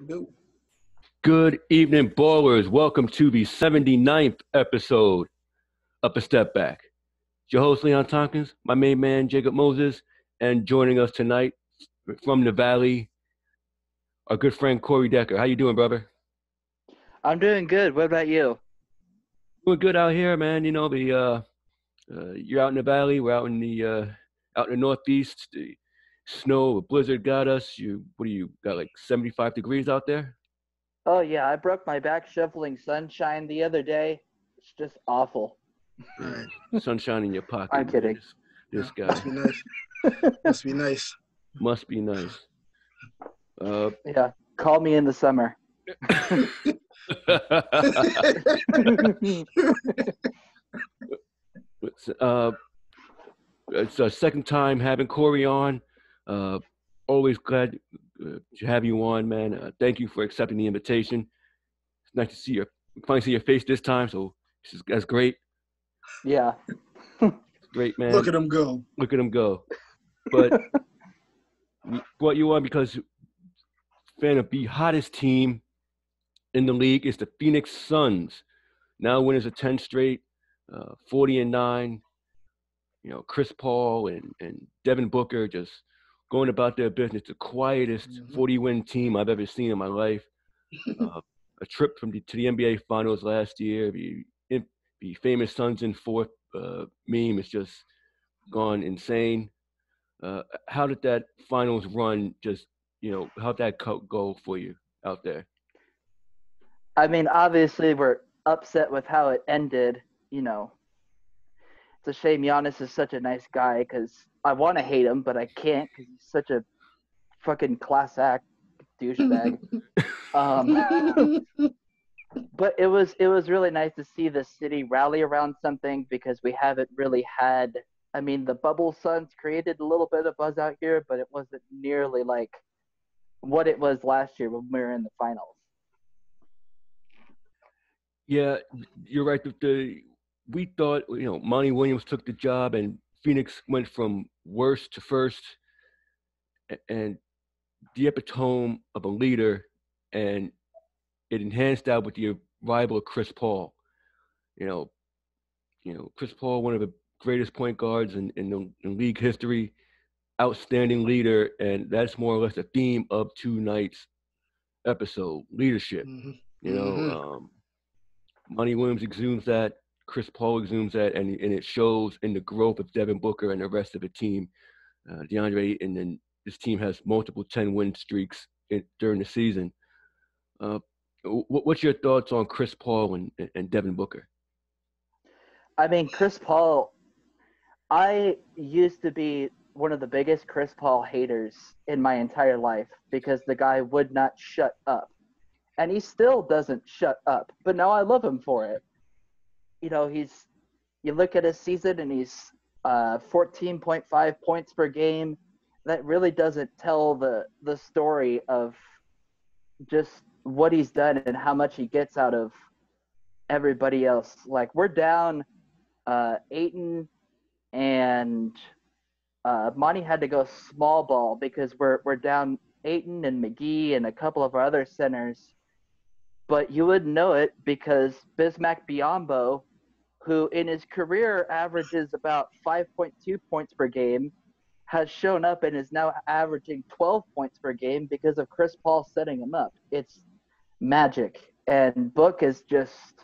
No. Good evening, ballers. Welcome to the 79th episode of A Step Back. It's your host, Leon Tompkins, my main man, Jacob Moses, and joining us tonight from the Valley, our good friend, Corey Decker. How you doing, brother? I'm doing good. What about you? Doing good out here, man. You know, the uh, uh, you're out in the Valley. We're out in the uh, out in the Northeast. The snow, a blizzard got us. You, what do you got? Like 75 degrees out there? Oh yeah, I broke my back shoveling sunshine the other day. It's just awful. All right. Sunshine in your pocket. I'm kidding. This, this guy Must be nice. Must be nice. must be nice. Uh, Yeah, call me in the summer. Uh, it's a second time having Corey on. Uh, always glad uh, to have you on, man. Uh, thank you for accepting the invitation. It's nice to see your finally see your face this time, so this is, that's great. yeah. Great, man. Look at him go. Look at him go. But what you on because fan of the hottest team in the league is the Phoenix Suns. Now winners of 10 straight, uh, 40 and 9. You know, Chris Paul and, and Devin Booker just going about their business. The quietest Mhm. 40 win team I've ever seen in my life. Uh, a trip from the, to the NBA Finals last year. The, the famous Suns in fourth uh, meme is just gone insane. Uh, how did that finals run just, you know, how'd that co- go for you out there? I mean, obviously we're upset with how it ended. You know, it's a shame Giannis is such a nice guy because I want to hate him, but I can't because he's such a fucking class act douchebag. um, but it was it was really nice to see the city rally around something because we haven't really had I mean the bubble suns created a little bit of buzz out here, but it wasn't nearly like what it was last year when we were in the finals. Yeah, you're right. The, the we thought you know Monty Williams took the job and Phoenix went from worst to first, and the epitome of a leader, and it enhanced that with the arrival of Chris Paul. You know, you know Chris Paul, one of the greatest point guards in in, the, in league history, outstanding leader, and that's more or less the theme of two nights episode leadership. Mhm. You know, Mhm. um, Monty Williams exudes that, Chris Paul exudes that, and, and it shows in the growth of Devin Booker and the rest of the team. Uh, DeAndre, and then this team has multiple 10 win streaks in, during the season. Uh, wh- what's your thoughts on Chris Paul and- and Devin Booker? I mean, Chris Paul, I used to be one of the biggest Chris Paul haters in my entire life because the guy would not shut up. And he still doesn't shut up. But now I love him for it. You know, he's, you look at his season and he's uh, 14.5 points per game. That really doesn't tell the, the story of just what he's done and how much he gets out of everybody else. Like, we're down uh, Ayton and uh, Monty had to go small ball because we're we're down Ayton and McGee and a couple of our other centers. But you wouldn't know it because Bismack Biyombo, who in his career averages about 5.2 points per game, has shown up and is now averaging 12 points per game because of Chris Paul setting him up. It's magic. And Book is just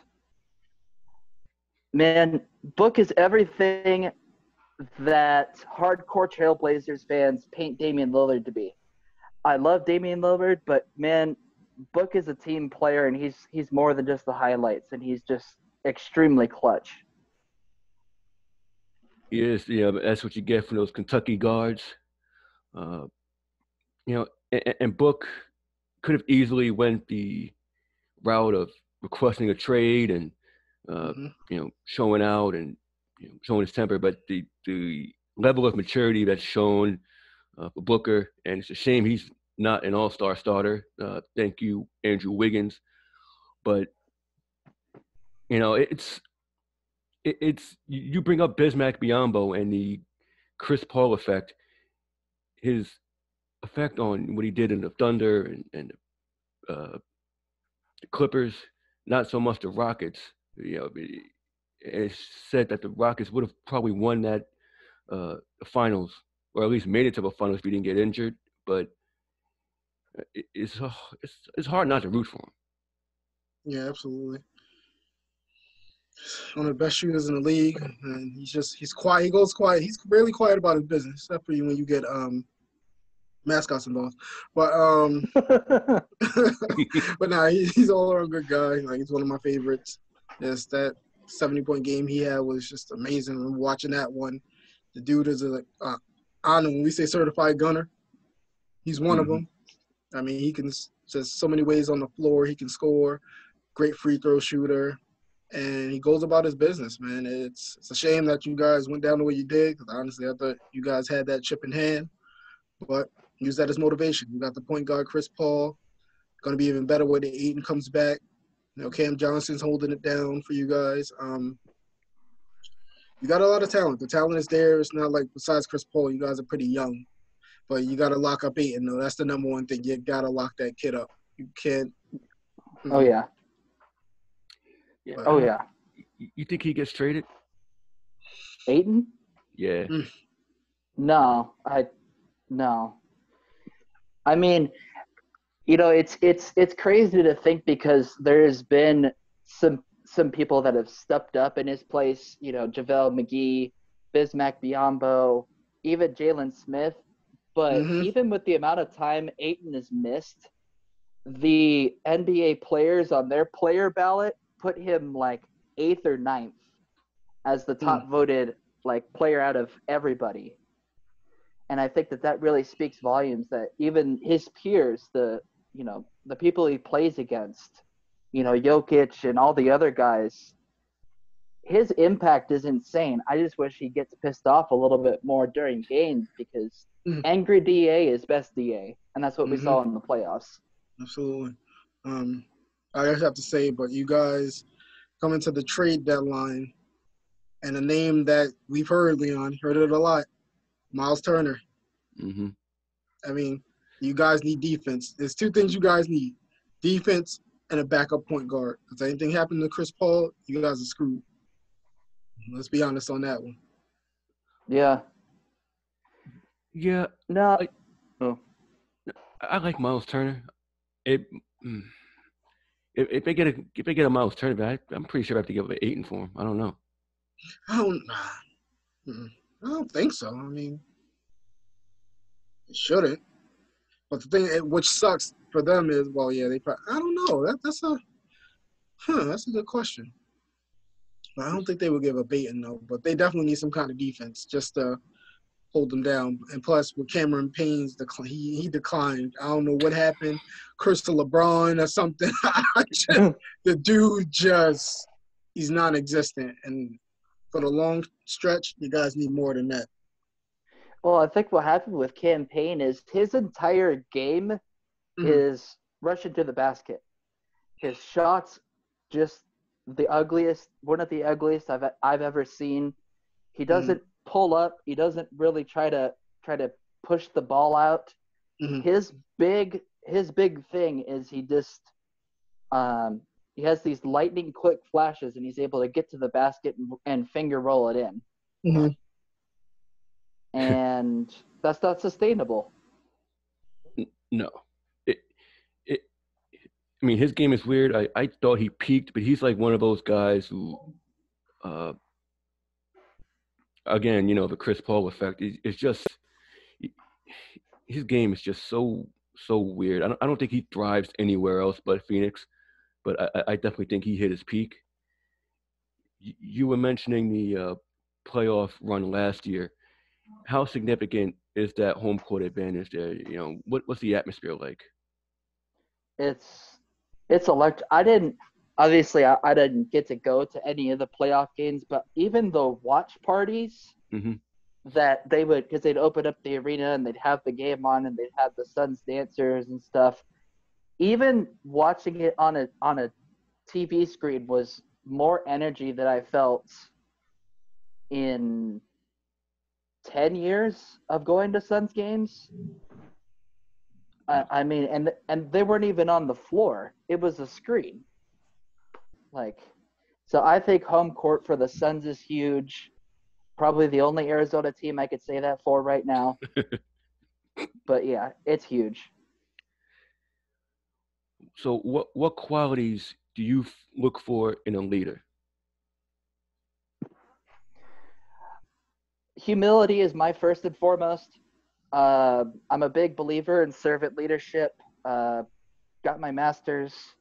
man, Book is everything that hardcore Trailblazers fans paint Damian Lillard to be. I love Damian Lillard, but man, Book is a team player and he's he's more than just the highlights and he's just extremely clutch. Yes, yeah, that's what you get from those Kentucky guards. Uh, you know, and, and Book could have easily went the route of requesting a trade and uh, Mhm. you know showing out and you know, showing his temper, but the the level of maturity that's shown uh, for Booker, and it's a shame he's not an All Star starter. Uh, thank you, Andrew Wiggins, but you know it's it, it's you bring up Bismack Biyombo and the Chris Paul effect, his effect on what he did in the Thunder and, and uh, the Clippers, not so much the Rockets. You know, it- it's said that the Rockets would have probably won that uh, finals, or at least made it to the finals if he didn't get injured. But uh, it, it's it's it's hard not to root for him. Yeah, absolutely. One of the best shooters in the league, and he's just he's quiet. He goes quiet. He's really quiet about his business, except for you when you get um mascots involved. But um, but nah, he, he's all around good guy. Like he's one of my favorites. Yes, that seventy point game he had was just amazing. I'm watching that one. The dude is a uh, I don't know when we say certified gunner, he's one of Mhm. them. I mean, he can just so many ways on the floor. He can score. Great free throw shooter, and he goes about his business, man. It's it's a shame that you guys went down the way you did. Because honestly, I thought you guys had that chip in hand, but use that as motivation. You got the point guard Chris Paul, going to be even better when Ayton comes back. You know, Cam Johnson's holding it down for you guys. Um, you got a lot of talent. The talent is there. It's not like besides Chris Paul, you guys are pretty young, but you got to lock up Ayton. though. That's the number one thing. You got to lock that kid up. You can't. oh yeah. Yeah. Oh yeah. You, you think he gets traded? Ayton? Yeah. No, I no. I mean, you know, it's it's it's crazy to think because there's been some some people that have stepped up in his place. You know, JaVale McGee, Bismack Biyombo, even Jalen Smith. But Mhm. even with the amount of time Ayton has missed, the NBA players on their player ballot put him like eighth or ninth as the top voted like player out of everybody. And I think that that really speaks volumes that even his peers, the you know the people he plays against, you know Jokic and all the other guys, his impact is insane. I just wish he gets pissed off a little bit more during games because Mhm. angry DA is best DA, and that's what we Mhm. saw in the playoffs. Absolutely. Um, I just have to say, but you guys coming to the trade deadline, and a name that we've heard, Leon, heard it a lot, Miles Turner. hmm I mean, you guys need defense. There's two things you guys need: defense and a backup point guard. If anything happened to Chris Paul, you guys are screwed. Let's be honest on that one. Yeah. Yeah. No. I- I I like Miles Turner. It, mm, if, if they get a if they get a Miles Turner back, I'm pretty sure I have to give up it Ayton for him. I don't know. I don't. mm, I don't think so. I mean, it shouldn't. But the thing, which sucks for them, is well, yeah, they. Probably, I don't know. That that's a, huh? That's a good question. I don't think they would give a Baton though. But they definitely need some kind of defense just to hold them down. And plus, with Cameron Payne's decline, he he declined. I don't know what happened. Crystal LeBron or something. Just- the dude just he's non-existent and for the long stretch you guys need more than that Well, I think what happened with Cam Payne is his entire game Mhm. is rushing to the basket. His shots just the ugliest, one of the ugliest I've I've ever seen. He doesn't pull up. He doesn't really try to try to push the ball out. Mhm. His big his big thing is he just um he has these lightning quick flashes and he's able to get to the basket and, and finger roll it in. Mhm. And that's not sustainable. No. It, it, I mean, his game is weird. I, I thought he peaked, but he's like one of those guys who, uh, again, you know, the Chris Paul effect. It's just his game is just so so weird. I don't, I don't think he thrives anywhere else but Phoenix, but I, I- definitely think he hit his peak. You, you were mentioning the uh, playoff run last year. How significant is that home court advantage there? You know, what what's the atmosphere like? it's it's elect i didn't obviously I, I didn't get to go to any of the playoff games but even the watch parties Mhm. that they would because they'd open up the arena and they'd have the game on and they'd have the suns dancers and stuff even watching it on a on a tv screen was more energy that i felt in 10 years of going to suns games I, I mean, and and they weren't even on the floor. It was a screen. Like, so I think home court for the Suns is huge. Probably the only Arizona team I could say that for right now. but yeah, it's huge. So, what what qualities do you f- look for in a leader? Humility is my first and foremost. Uh, I'm a big believer in servant leadership. Uh, got my master's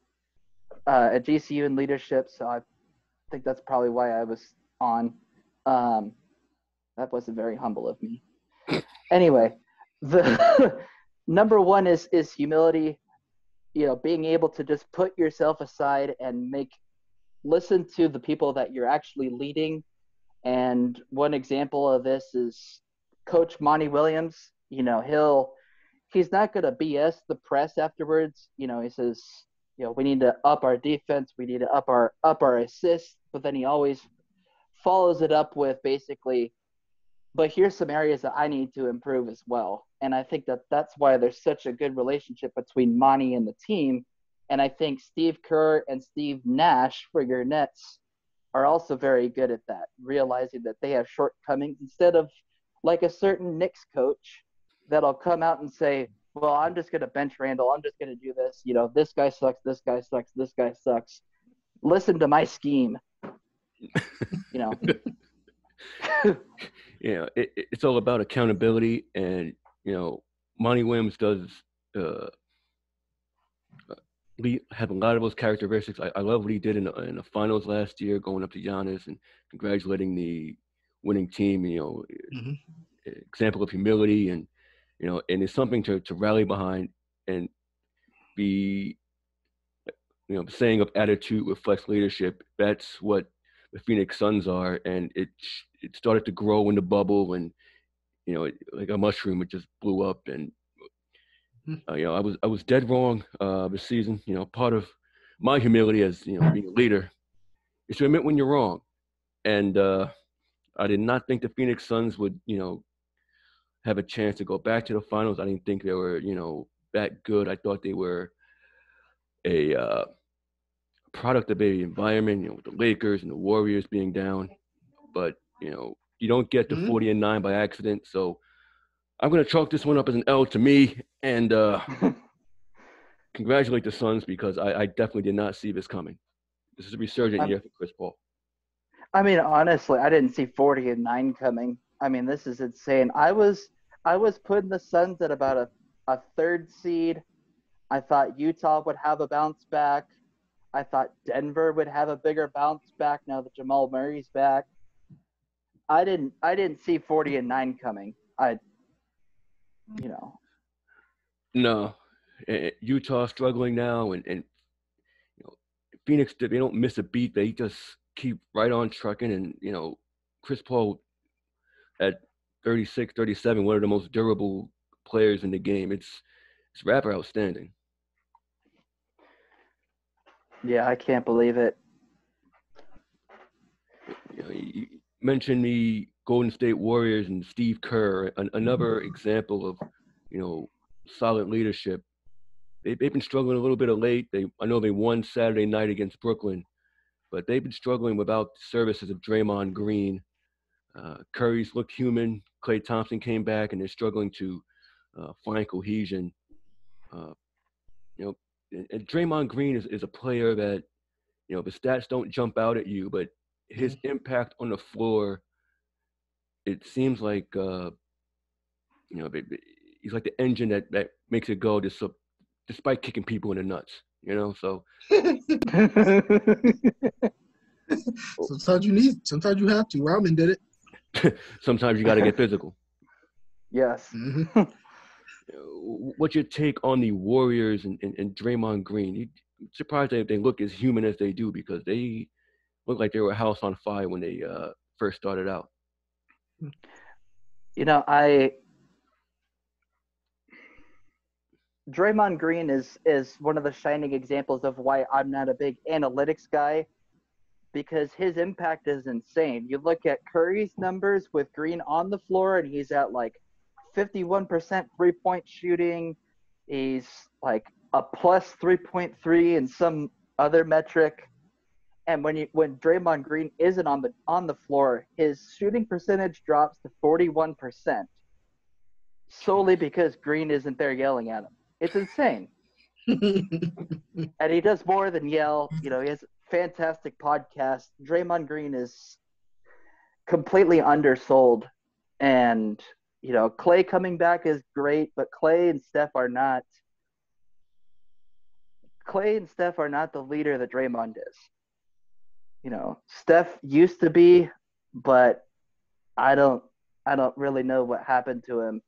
uh, at GCU in leadership, so I think that's probably why I was on. Um, that wasn't very humble of me. Anyway, the number one is is humility. You know, being able to just put yourself aside and make listen to the people that you're actually leading. And one example of this is Coach Monty Williams. You know, he'll he's not going to BS the press afterwards. You know, he says, you know, we need to up our defense, we need to up our up our assists, but then he always follows it up with basically but here's some areas that I need to improve as well. And I think that that's why there's such a good relationship between Monty and the team. And I think Steve Kerr and Steve Nash for your Nets are also very good at that, realizing that they have shortcomings instead of like a certain Knicks coach that'll come out and say, well, I'm just going to bench Randle. I'm just going to do this. You know, this guy sucks. This guy sucks. This guy sucks. Listen to my scheme. you know. you know, it, it's all about accountability, and you know, Monty Williams does uh, have a lot of those characteristics. I, I love what he did in the, in the finals last year, going up to Giannis and congratulating the winning team. You know, mm-hmm. example of humility, and you know, and it's something to to rally behind and be you know, saying of attitude reflects leadership. That's what the Phoenix Suns are, and it it started to grow in the bubble, and you know, it, like a mushroom, it just blew up, and hmm. uh, you know, I was I was dead wrong uh, this season. You know, part of my humility as you know being a leader is to admit when you're wrong, and uh, I did not think the Phoenix Suns would you know have a chance to go back to the finals. I didn't think they were you know that good. I thought they were a uh, product of the environment, you know, with the Lakers and the Warriors being down. But, you know, you don't get to mm-hmm. 40 and 9 by accident. So I'm going to chalk this one up as an L to me and uh, congratulate the Suns because I, I, definitely did not see this coming. This is a resurgent I'm, year for Chris Paul. I mean, honestly, I didn't see 40 and 9 coming. I mean, this is insane. I was I was putting the Suns at about a, a third seed. I thought Utah would have a bounce back. I thought Denver would have a bigger bounce back now that Jamal Murray's back. I didn't I didn't see 40 and 9 coming. I you know. No. Utah struggling now and and you know Phoenix they don't miss a beat. They just keep right on trucking and you know Chris Paul at 36, 37, one of the most durable players in the game. It's it's rapper outstanding. Yeah, I can't believe it. You, know, you mentioned the Golden State Warriors and Steve Kerr, an, another mm-hmm. example of, you know, solid leadership. They, they've been struggling a little bit of late. They, I know they won Saturday night against Brooklyn, but they've been struggling without the services of Draymond Green. Uh, Curry's looked human. Klay Thompson came back, and they're struggling to uh, find cohesion. Uh, you know, and Draymond Green is, is a player that, you know, the stats don't jump out at you, but his mm-hmm. impact on the floor, it seems like, uh, you know, he's like the engine that, that makes it go just so, despite kicking people in the nuts, you know, so. sometimes you need, sometimes you have to. Rodman did it. sometimes you got to get physical. Yes. Mm-hmm what's your take on the Warriors and, and, and Draymond Green? You surprised that they look as human as they do because they look like they were a house on fire when they uh, first started out. You know, I Draymond Green is is one of the shining examples of why I'm not a big analytics guy because his impact is insane. You look at Curry's numbers with Green on the floor and he's at like 51% three point shooting. He's like a plus 3.3 in some other metric. And when you when Draymond Green isn't on the on the floor, his shooting percentage drops to 41%. Solely because Green isn't there yelling at him. It's insane. and he does more than yell. You know, he has fantastic podcast. Draymond Green is completely undersold. And, you know, Klay coming back is great, but Klay and Steph are not Klay and Steph are not the leader that Draymond is. You know, Steph used to be, but I don't I don't really know what happened to him.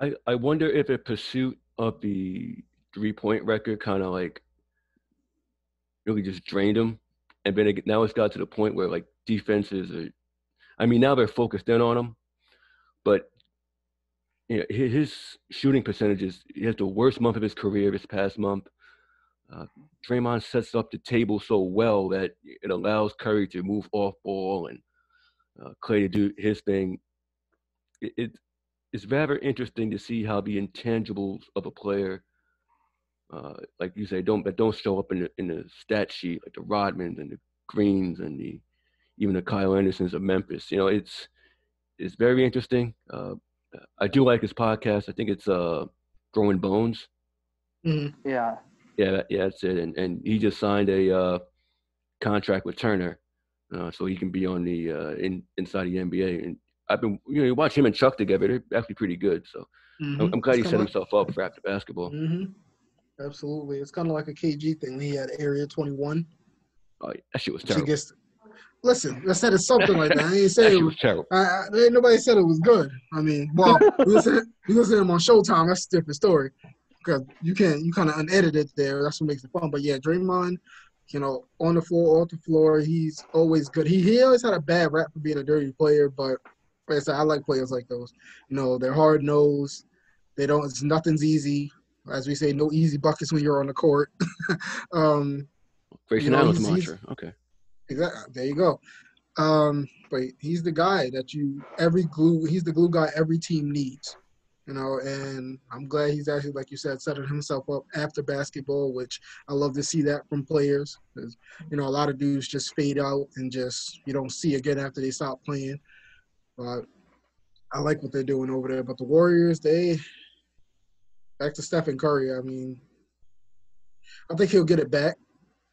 I, I wonder if a pursuit of the three point record kind of like really just drained him. And then it, now it's got to the point where like defenses are, I mean, now they're focused in on him, but you know, his shooting percentages, he has the worst month of his career this past month. Uh, Draymond sets up the table so well that it allows Curry to move off ball and uh, Klay to do his thing. It, it, it's rather interesting to see how the intangibles of a player, uh, like you say, don't but don't show up in the in the stat sheet like the Rodmans and the Greens and the even the Kyle Andersons of Memphis. You know, it's it's very interesting. Uh, I do like his podcast. I think it's uh, Growing Bones. Mm-hmm. Yeah. Yeah, yeah, that's it. And and he just signed a uh, contract with Turner, uh, so he can be on the uh, in inside the NBA. And I've been, you know, you watch him and Chuck together. They're actually pretty good. So mm-hmm. I'm, I'm, glad he set himself up for after basketball. Mm-hmm. Absolutely, it's kind of like a KG thing. He had Area 21. Oh, that shit was terrible. Gets, listen, I said it's something like that. I ain't say it was terrible. I, I, ain't nobody said it was good. I mean, well, we listen, to him on Showtime. That's a different story because you can't, you kind of unedited there. That's what makes it fun. But yeah, Draymond, you know, on the floor, off the floor, he's always good. He he always had a bad rap for being a dirty player, but like I said, I like players like those. You know, they're hard nosed. They don't. It's nothing's easy. As we say, no easy buckets when you're on the court. um, Grayson Allen's mantra. Okay. Exactly. There you go. Um, but he's the guy that you every glue. He's the glue guy every team needs. You know, and I'm glad he's actually, like you said, setting himself up after basketball, which I love to see that from players. Because you know, a lot of dudes just fade out and just you don't see again after they stop playing. But I like what they're doing over there. But the Warriors, they back to Stephen Curry. I mean, I think he'll get it back.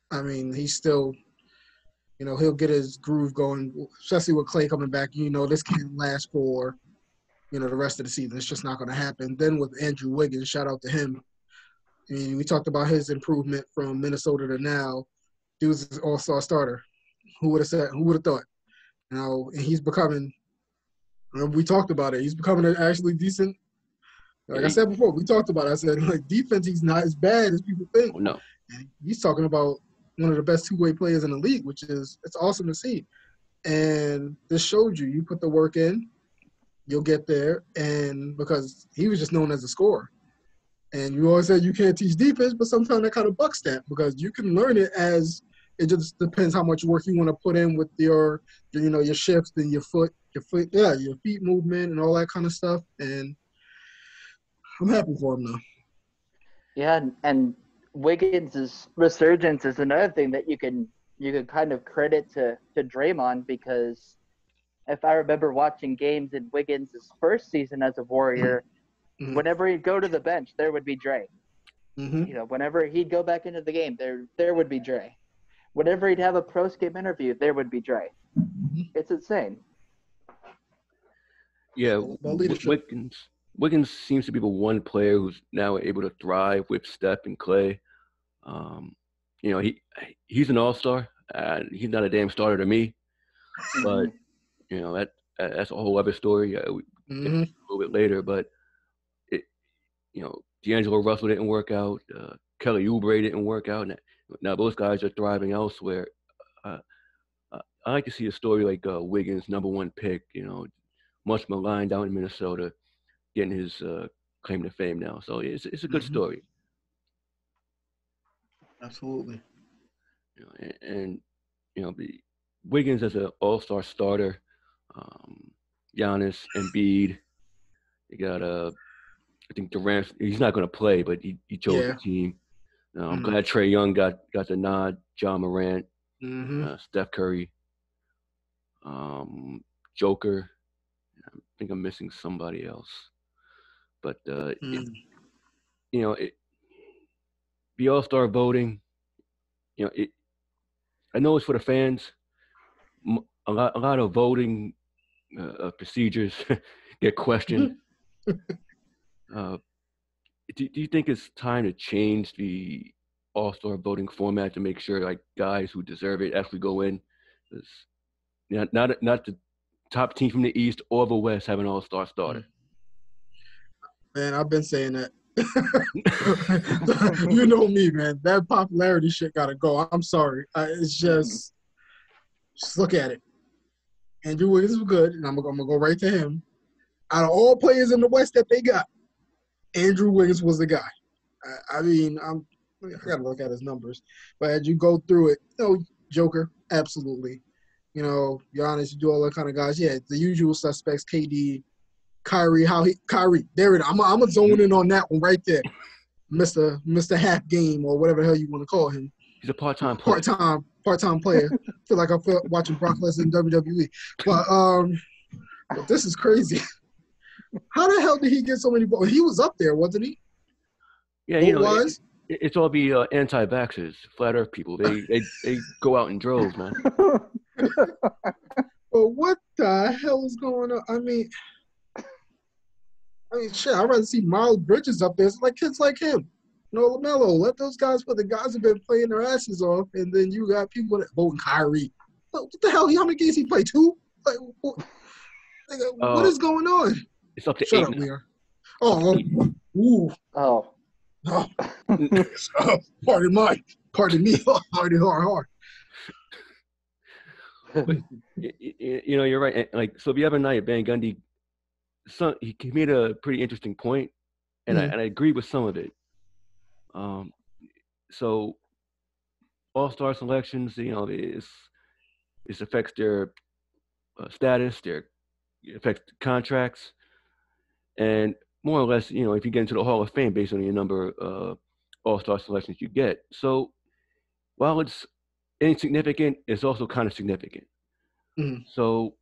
I mean, he's still, you know, he'll get his groove going, especially with Klay coming back. You know, this can't last for, you know, the rest of the season. It's just not going to happen. Then with Andrew Wiggins, shout out to him. I mean, we talked about his improvement from Minnesota to now. Dude's an all-star starter. Who would have said? Who would have thought? You know, and he's becoming we talked about it. He's becoming an actually decent. Like I said before, we talked about. it. I said like defense, he's not as bad as people think. Oh, no, and he's talking about one of the best two-way players in the league, which is it's awesome to see. And this showed you, you put the work in, you'll get there. And because he was just known as a scorer, and you always said you can't teach defense, but sometimes that kind of bucks that because you can learn it as it just depends how much work you want to put in with your, you know, your shifts and your foot your foot, yeah, your feet movement and all that kind of stuff. And I'm happy for him though. Yeah, and Wiggins' resurgence is another thing that you can you can kind of credit to to Draymond because if I remember watching games in Wiggins' first season as a Warrior, mm-hmm. whenever he'd go to the bench, there would be Dre. Mm-hmm. You know, whenever he'd go back into the game, there there would be Dre. Whenever he'd have a post game interview, there would be Dre. Mm-hmm. It's insane. Yeah, Wiggins. Wiggins seems to be the one player who's now able to thrive with Steph and Klay. Um, you know, he he's an all star. and he's not a damn starter to me, but you know that that's a whole other story. Uh, mm-hmm. A little bit later, but it, you know, D'Angelo Russell didn't work out. Uh, Kelly Oubre didn't work out. Now, now those guys are thriving elsewhere. Uh, uh I like to see a story like uh, Wiggins, number one pick. You know, much maligned down in Minnesota, getting his uh, claim to fame now. So it's it's a good mm-hmm. story. Absolutely. You know, and, and, you know, the Wiggins as an All Star starter, um, Giannis, Embiid. You got uh, I think Durant. He's not going to play, but he, he chose Yeah. the team. Uh, I'm Mhm. glad Trae Young got got the nod. Ja Morant, Mm-hmm. uh, Steph Curry, um, Joker. I think I'm missing somebody else, but uh, it- Mm. you know, it, the All Star voting, you know, it. I know it's for the fans. A lot, a lot of voting uh, uh, procedures get questioned. uh, do, do you think it's time to change the All Star voting format to make sure like guys who deserve it actually go in? not not not the top team from the East or the West have an All Star starter. Man, I've been saying that. you know me, man. That popularity shit gotta go. I'm sorry. I, it's just, just look at it. Andrew Wiggins was good, and I'm, gonna- I'm gonna go right to him. Out of all players in the West that they got, Andrew Wiggins was the guy. I, I mean, I'm I gotta look at his numbers, but as you go through it, no Joker, absolutely. You know, Giannis, you do all that kind of guys. Yeah, the usual suspects, KD, Kyrie, how he Kyrie. There it is. I'm I'm a zone in on that one right there. Mr. Mr. Half Game or whatever the hell you want to call him. He's a part time player. Part time part time player. feel like I'm watching Brock Lesnar in WWE. But um but this is crazy. How the hell did he get so many votes? He was up there, wasn't he? Yeah, he Vote know, it- wise? it- it's all the uh, anti-vaxxers, flat Earth people. They they they go out in droves, man. But what the hell is going on? I mean, I mean, shit. I'd rather see Miles Bridges up there. It's like kids like him. No Lamelo. Let those guys put the guys have been playing their asses off, and then you got people that voting Kyrie. What what the hell? How many games he played? Two? Like, what, like, Uh, is going on? It's up to Shut eight up, now. Lear. Oh, oh, ooh, oh. oh. oh, pardon my, pardon me, hard, hard, hard. Y- y- y- You know, you're right. Like so, the other night, Van Gundy, some he he made a pretty interesting point, and I Mhm. and I agree with some of it. Um, so all star selections, you know, this this affects their uh, status, their it affects contracts, and more or less, you know, if you get into the Hall of Fame based on your number of uh, all star selections you get. So while it's insignificant, it's also kind of significant. Mhm. So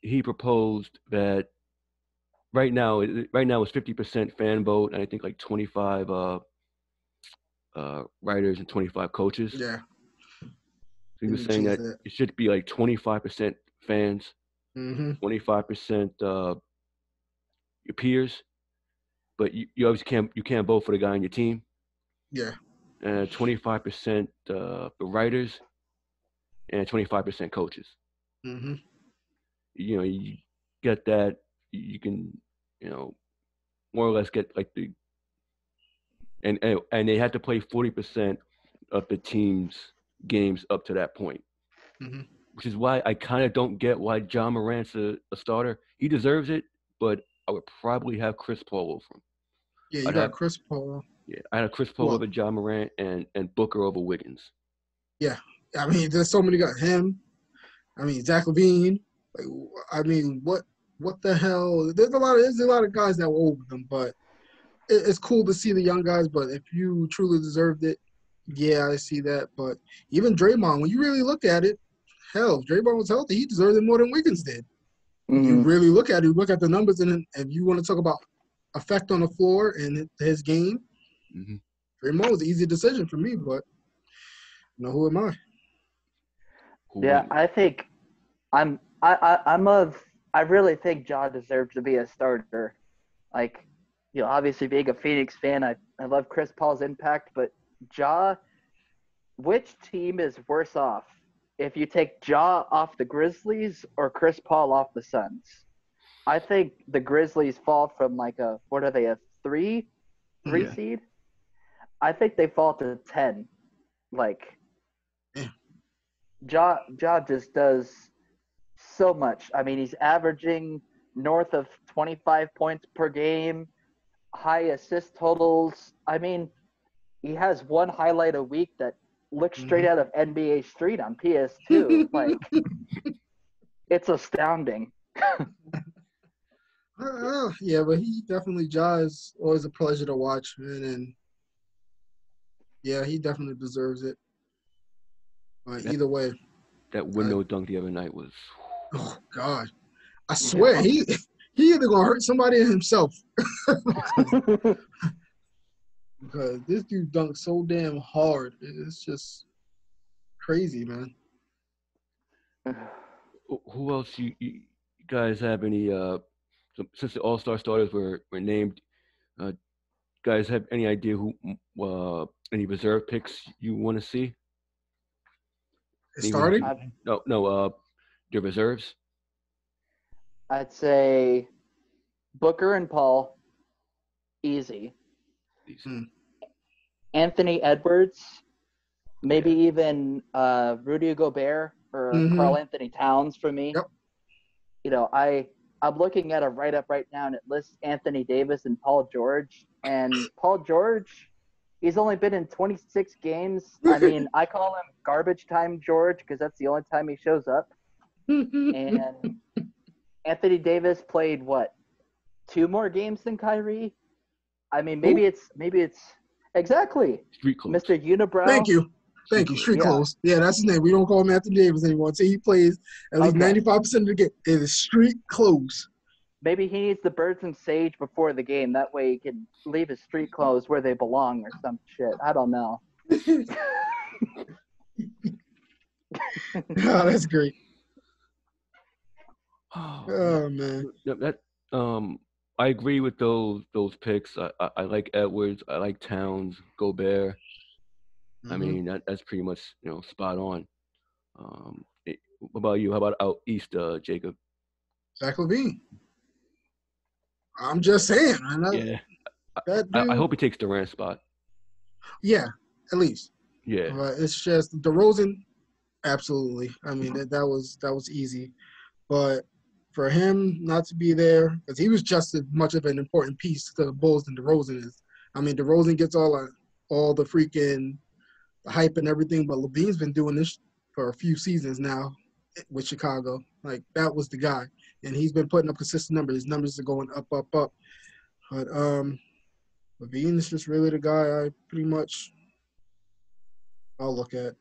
he proposed that right now, right now it's fifty percent fan vote, and I think like twenty five uh, uh, writers and twenty five coaches. Yeah. So he was saying that, that. it should be like twenty five percent fans, Mm-hmm. twenty five percent uh, your peers, but you, you obviously can't you can't vote for the guy on your team. Yeah. and 25% uh, the writers and 25% coaches. Mm-hmm. You know, you get that, you can, you know, more or less get like the, and and, and they had to play 40% of the team's games up to that point. Mhm. Which is why I kind of don't get why Ja Morant's a, a starter. He deserves it, but I would probably have Chris Paul over him. Yeah, you I'd got have- Chris Paul. Yeah, I had Chris Paul Well- over Ja Morant and and Booker over Wiggins. Yeah i mean, there's so many got Him. I mean, Zach LaVine. Like, I mean, what what the hell? There's a lot of there's a lot of guys that were over them, but it, it's cool to see the young guys. But if you truly deserved it, yeah, I see that. But even Draymond, when you really look at it, hell, if Draymond was healthy, he deserved it more than Wiggins did. You Mhm. really look at it, look at the numbers, and then if you want to talk about effect on the floor and his game, Mhm. Draymond was an easy decision for me. But you know, who am I? Who Yeah. I think I'm I, I I'm of I really think Ja deserves to be a starter. Like, you know, obviously being a Phoenix fan, I, I love Chris Paul's impact, but Ja which team is worse off if you take Ja off the Grizzlies or Chris Paul off the Suns? I think the Grizzlies fall from like a what are they, a three? Three Yeah. seed? I think they fall to ten. Like Yeah. Ja Ja just does so much. I mean, he's averaging north of 25 points per game, high assist totals. I mean, he has one highlight a week that looks straight out of NBA Street on PS2. like, it's astounding. Uh, uh, yeah, but he definitely Ja is always a pleasure to watch, man, and yeah, he definitely deserves it. But That- either way, That window dunk the other night was. Oh god, I swear he he either gonna hurt somebody or himself because this dude dunked so damn hard. It's just crazy, man. Who- Who else you, you guys have any? Uh, since the All Star starters were were named, uh, guys have any idea who? Uh, any reserve picks you want to see? Starting. No, no. Uh, the reserves. I'd say Booker and Paul, easy. These- Hmm. Anthony Edwards, maybe even uh, Rudy Gobert or Mhm. Karl-Anthony Towns for me. Yep. You know, I I'm looking at a write up right now, and it lists Anthony Davis and Paul George. And Paul George, he's only been in 26 games. I mean, I call him garbage time George because that's the only time he shows up. And Anthony Davis played what two more games than Kyrie. I mean, maybe it's maybe it's exactly Street clothes. Mr. Unibrow. Thank you. Thank you. Street Yeah. clothes. Yeah, that's his name. We don't call him Anthony Davis anymore. Until he plays at least ninety five percent of the game. It is street clothes. Maybe he needs the birds and sage before the game. That way he can leave his street clothes where they belong or some shit. I don't know. oh, that's great. Oh, Oh man. That um I agree with those those picks. I, I, I like Edwards. I like Towns, Gobert. I Mhm. mean that, that's pretty much you know spot on. Um, it- what about you? How about out east, uh, Jacob? Zach LaVine. I'm just saying, man. That, Yeah, that I, I hope he takes Durant's spot. Yeah, at least. Yeah, But it's just DeRozan, absolutely. I mean that, that was that was easy. But for him not to be there, because he was just as much of an important piece to the Bulls than DeRozan is. I mean, DeRozan gets all the, all the freaking hype and everything, but LaVine's been doing this for a few seasons now with Chicago. Like that was the guy, and he's been putting up consistent numbers. His numbers are going up, up, up. But um, LaVine is just really the guy I pretty much I'll look at.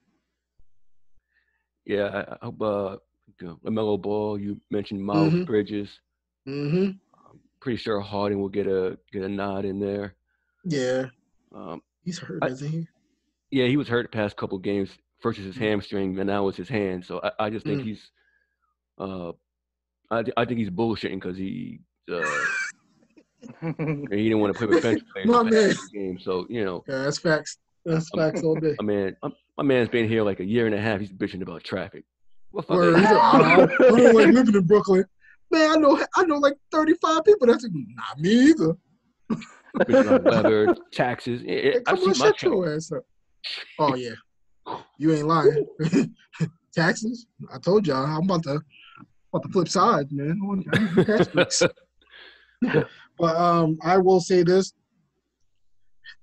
yeah. I hope uh, you know, Lamelo Ball. You mentioned Miles Mhm. Bridges. Mm-hmm. Pretty sure Harden will get a get a nod in there. Yeah, Um, he's hurt, I- isn't he? yeah, he was hurt the past couple games. First is his Mm. hamstring, and now it's his hand. So I, I just think Mm. he's, uh, I, th- I think he's bullshitting because he, uh, he didn't want to play with bench players My the man. past. So you know, Yeah, that's facts. That's Um, facts all day. my man, my man's been here like a year and a half. He's bitching about traffic. What Word, he's like, "I don't- I don't like living in Brooklyn. Man, I know I know like 35 people. That's not me either. bitching weather, taxes. Yeah, yeah, Hey, come on, shut your ass up. Oh yeah, you ain't lying. Taxes. I told y'all I'm about to about to flip sides, man. I want- I need the tax breaks. But um, I will say this: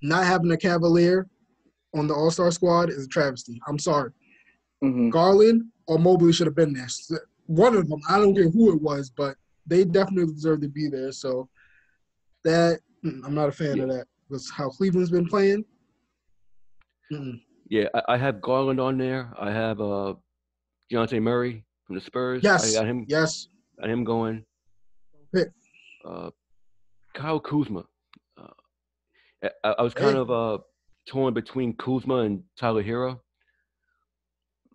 not having a Cavalier on the All Star squad is a travesty. I'm sorry. Mhm. Garland or Mobley should have been there. One of them, I don't care who it was, but they definitely deserve to be there. So that mm, I'm not a fan of that. That's how Cleveland's been playing. Mm-mm. Yeah, I, I have Garland on there. I have uh, Dejounte Murray from the Spurs. Yes. I got him. Yes, Got him going. Pick. Uh, Kyle Kuzma. Uh, I, I was kind Hey. of uh, torn between Kuzma and Tyler Herro.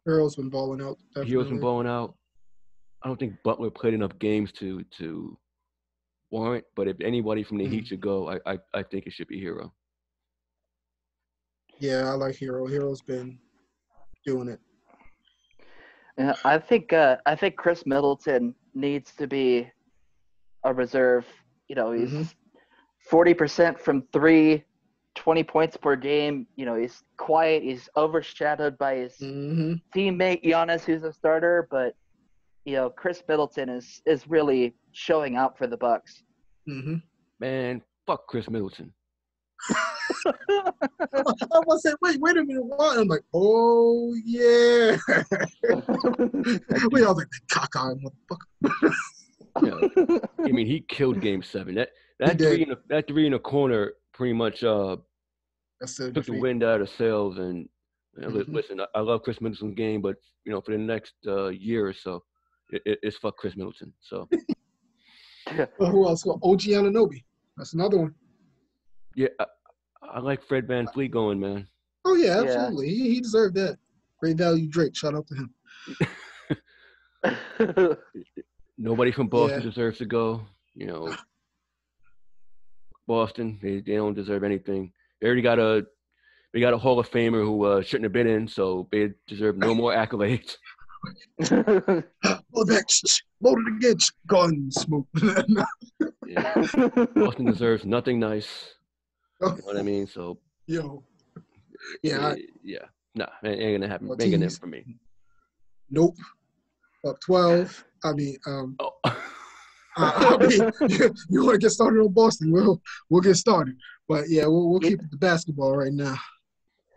Earl's been balling out. Herro's been definitely. blowing out. I don't think Butler played enough games to to warrant. But if anybody from the Mhm. Heat should go, I, I I think it should be Herro. Yeah, I like Herro. Herro's been doing it. Yeah, I think uh, I think Khris Middleton needs to be a reserve. You know, he's Mhm. 40 percent from three, 20 points per game. You know, he's quiet. He's overshadowed by his hmm teammate Giannis, who's a starter. But you know, Khris Middleton is is really showing out for the Bucks. Mm-hmm. Man, fuck Khris Middleton. I was saying, wait, wait a minute, what? I'm like, oh yeah. we all like that cockeyed motherfucker. you know, I mean, he killed Game Seven. That that did. three in the, that three in the corner pretty much uh, That's it. took the wind out of sails. And you know, li- Mhm. listen, I, I love Khris Middleton's game, but you know, for the next uh, year or so, it, it, it's fuck Khris Middleton. So Well, who else? Well, OG Anunoby. That's another one. yeah, I, I like Fred VanVleet going, man. Oh yeah, Yeah. absolutely. He, he deserved that. Great value Drake. Shout out to him. Nobody from Boston Yeah. deserves to go. You know, Boston, they, they don't deserve anything. They already got a they got a Hall of Famer who uh, shouldn't have been in, so they deserve no more accolades. Oh, next, loaded again. Gun smoke. Yeah. Boston deserves nothing nice. You know what I mean? So Yo. Yeah. I, eh, yeah, no, ain't, ain't gonna happen. Ain't gonna happen for me. nope. Up twelve. I mean, um, Oh. I, I mean, you want to get started on Boston? We'll we'll get started. But yeah, we'll we'll keep it to basketball right now.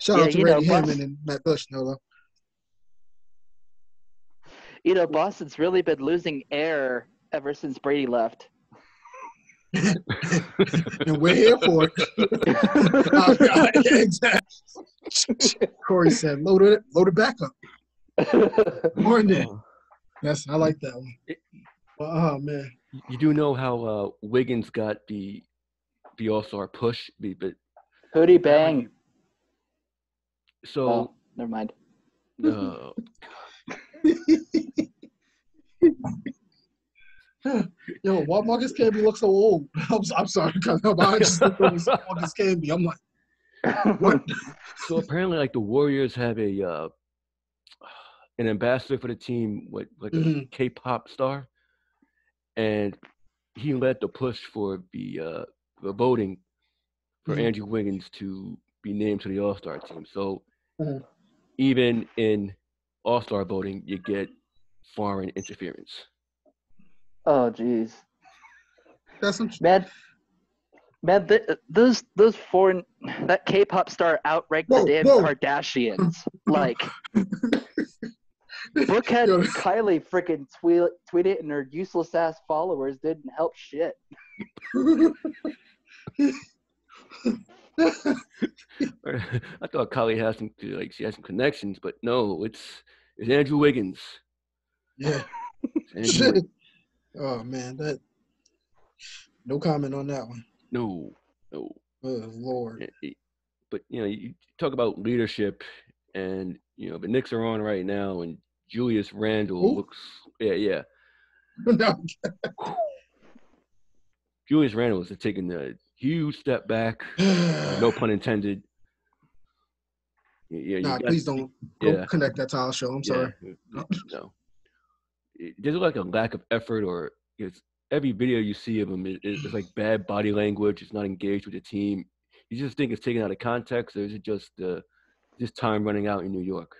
Shout Yeah, out to you know, Randy Boston- Hammond and Matt Bushnell. though. you know, Boston's really been losing air ever since Brady left. and we're here for it. Uh, yeah, exactly. Corey said, "Load it, load it back up." Morning. Oh. Yes, I like that one. But, oh man, You- you do know how uh, Wiggins got the the All Star push, be- but Hootie Bang. so Oh, never mind. uh, yo, why Marcus Camby looks so old? I'm, I'm sorry, because I just looked over Marcus Camby. I'm like, what? so apparently, like the Warriors have a uh, an ambassador for the team, with like a Mhm. K-pop star, and he led the push for the uh, the voting for Mhm. Andrew Wiggins to be named to the All Star team. So Mhm. even in All Star voting, you get foreign interference. Oh, jeez. That's some. Man, man, th- those those foreign that K-pop star outranked Whoa, the damn whoa. Kardashians. like Bookhead Yo, Kylie freaking tweet tweeted, and her useless ass followers didn't help shit. I thought Kylie has some like she had some connections, but no, it's it's Andrew Wiggins. yeah. Andrew Wiggins. Oh man, that. No comment on that one. No, no. Oh Lord. But you know, you talk about leadership, and you know the Knicks are on right now, and Julius Randle Who? looks. Yeah, yeah. no. Julius Randle is taking a huge step back. No pun intended. Yeah, yeah, Nah, got- please don't yeah. connect that to our show. I'm sorry. No, no. It- There's like a lack of effort, or it's every video you see of him is it's like bad body language. It's not engaged with the team. You just think it's taken out of context, or is it just uh, just time running out in New York?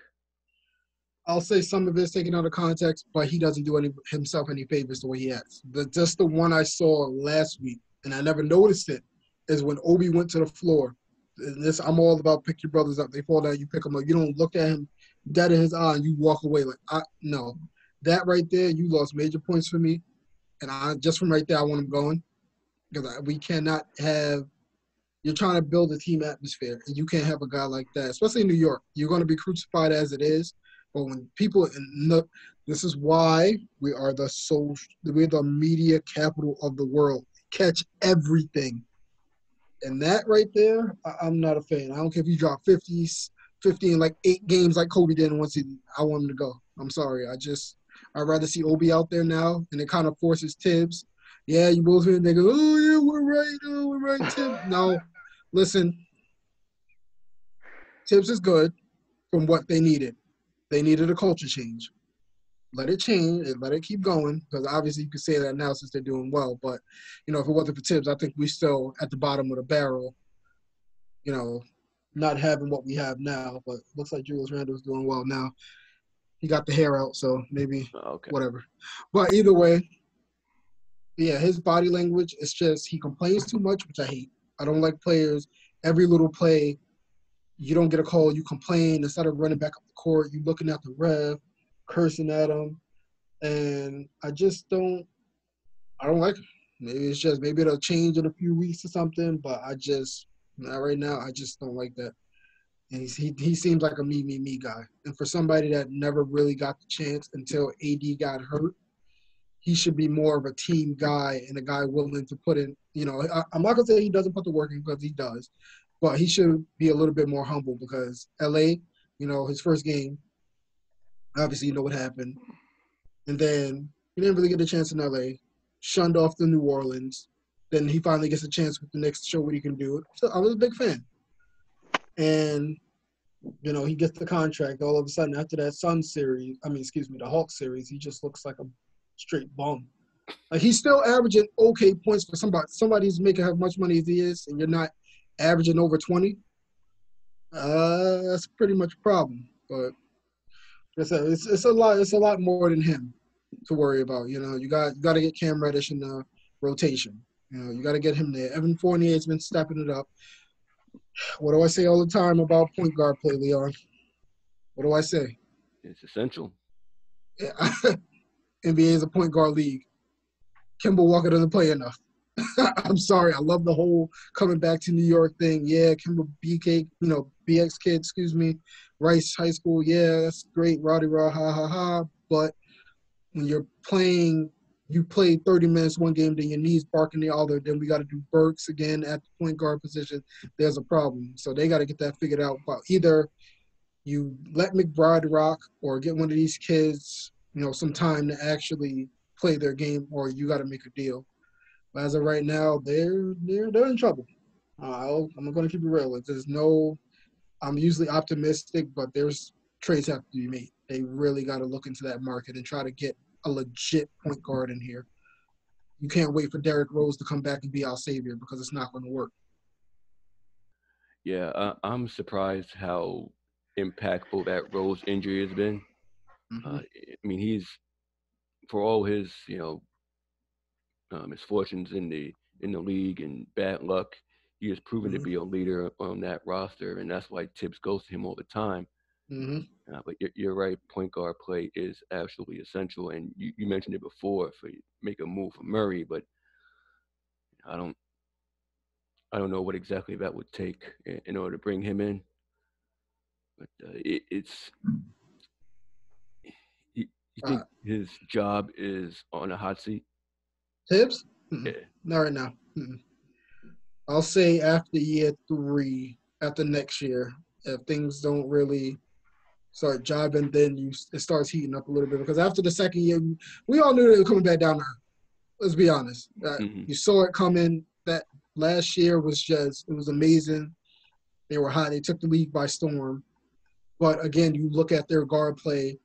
I'll say some of it's taken out of context, but he doesn't do any himself any favors the way he acts. The just the one I saw last week, and I never noticed it, is when Obi went to the floor. This I'm all about pick your brothers up. They fall down, you pick them up. You don't look at him dead in his eye and you walk away like I no. That right there, you lost major points for me. And I just from right there I want him going. Because we cannot have you're trying to build a team atmosphere and you can't have a guy like that, especially in New York. You're gonna be crucified as it is. But when people, look, this is why we are the social, we're the media capital of the world. Catch everything. And that right there, I, I'm not a fan. I don't care if you drop 50s, 50 in like eight games like Kobe did season. I want him to go. I'm sorry. I just, I'd rather see Obi out there now, and it kind of forces Thibs. Yeah, you both hear they go, oh yeah, we're right, oh we're right, Thibs. No, listen, Thibs is good from what they needed. They needed a culture change. Let it change and let it keep going because obviously you can say that now since they're doing well. But you know, if it wasn't for Thibs, I think we're still at the bottom of the barrel. You know, not having what we have now. But looks like Julius Randle's doing well now. He got the hair out, so maybe Oh, okay. whatever. But either way, yeah, his body language is just he complains too much, which I hate. I don't like players. Every little play, you don't get a call, you complain instead of running back up the court, you looking at the ref, cursing at him, and I just don't. I don't like it. Maybe it's just maybe it'll change in a few weeks or something, but I just not right now. I just don't like that. And he he seems like a me me me guy. And for somebody that never really got the chance until AD got hurt, he should be more of a team guy and a guy willing to put in. You know, I, I'm not gonna say he doesn't put the work in because he does, but he should be a little bit more humble because LA, you know, his first game, obviously you know what happened, and then he didn't really get a chance in LA, shunned off to New Orleans. Then he finally gets a chance with the Knicks show what he can do. So I was a big fan, and you know he gets the contract. All of a sudden, after that Sun series, I mean, excuse me, the Hawk series, he just looks like a straight bum. Like he's still averaging okay points for somebody. Somebody's making as much money as he is, and you're not averaging over twenty. Uh, that's pretty much a problem. But it's a, it's, it's a lot. It's a lot more than him to worry about. You know, you got you got to get Cam Reddish in the rotation. You know, you got to get him there. Evan Fournier's been stepping it up. What do I say all the time about point guard play, Leon? What do I say? It's essential. Yeah, NBA is a point guard league. Kemba Walker doesn't play enough. I'm sorry. I love the whole coming back to New York thing. Yeah, Kemba BK, you know, BX kid, excuse me, Rice High School. Yeah, that's great. Roddy Rah, ha ha ha. But when you're playing, you play 30 minutes one game, then your knees barking the other. Then we got to do Burks again at the point guard position. There's a problem. So they got to get that figured out. But either you let McBride rock or get one of these kids, you know, some time to actually play their game, or you got to make a deal. But as of right now, they're they're they're in trouble. Uh, I'm going to keep it real. There's no. I'm usually optimistic, but there's trades have to be made. They really got to look into that market and try to get a legit point guard in here. You can't wait for Derrick Rose to come back and be our savior because it's not going to work. Yeah, uh, I'm surprised how impactful that Rose injury has been. Mm-hmm. Uh, I mean, he's for all his you know uh, misfortunes in the in the league and bad luck, he has proven Mhm. to be a leader on that roster, and that's why Thibs goes to him all the time. hmm Uh, but you're, you're right, point guard play is absolutely essential, and you, you mentioned it before for make a move for Murray, but I don't I don't know what exactly that would take in, in order to bring him in. But uh, it, it's you, you think his job is on a hot seat? Thibs? Mm-mm. Yeah. Not right now. Mm-mm. I'll say after year three, after next year, if things don't really start jiving, then you it starts heating up a little bit. Because after the second year, we all knew they were coming back down to earth. Let's be honest. Uh, Mhm. You saw it coming. That last year was just it was amazing. They were hot. They took the league by storm. But again, you look at their guard play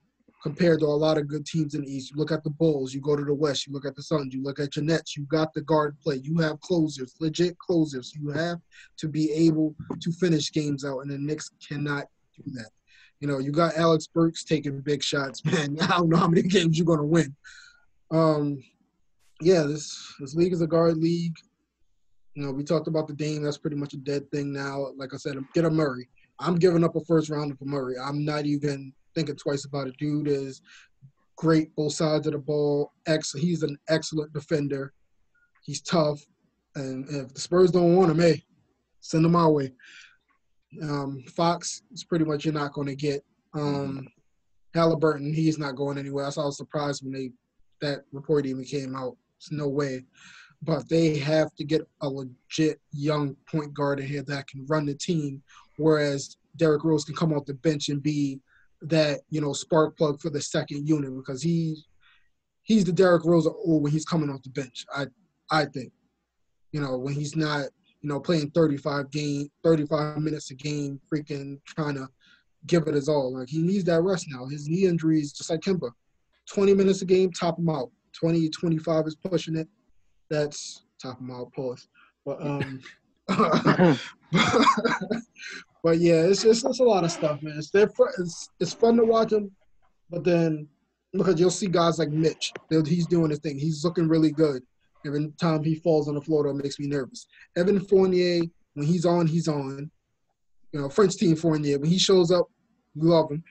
compared to a lot of good teams in the East. You look at the Bulls, you go to the West, you look at the Suns, you look at your Nets, you got the guard play. You have closers, legit closers. You have to be able to finish games out, and the Knicks cannot do that. You know, you got Alec Burks taking big shots, man. I don't know how many games you're gonna win. Um, yeah, this this league is a guard league. You know, we talked about the Dame. That's pretty much a dead thing now. Like I said, get a Murray. I'm giving up a first rounder for Murray. I'm not even thinking twice about it. Dude is great both sides of the ball. Ex, he's an excellent defender. He's tough, and if the Spurs don't want him, hey, send him our way. Um, Fox is pretty much you're not going to get. Um, Halliburton, he's not going anywhere. So I was surprised when they that report even came out. It's no way. But they have to get a legit young point guard in here that can run the team, whereas Derrick Rose can come off the bench and be that you know spark plug for the second unit because he's he's the Derrick Rose of when he's coming off the bench. I I think you know when he's not you know playing 35 game 35 minutes a game, freaking trying to give it his all. Like he needs that rest now. His knee injuries just like Kemba, 20 minutes a game, top him out. 20 25 is pushing it. That's top him out. Pause. But um. but yeah, it's just it's a lot of stuff, man. It's, it's it's fun to watch them, but then because you'll see guys like Mitch, he's doing his thing. He's looking really good. Every time he falls on the floor, that makes me nervous. Evan Fournier, when he's on, he's on. You know, French team Fournier, when he shows up, we love him.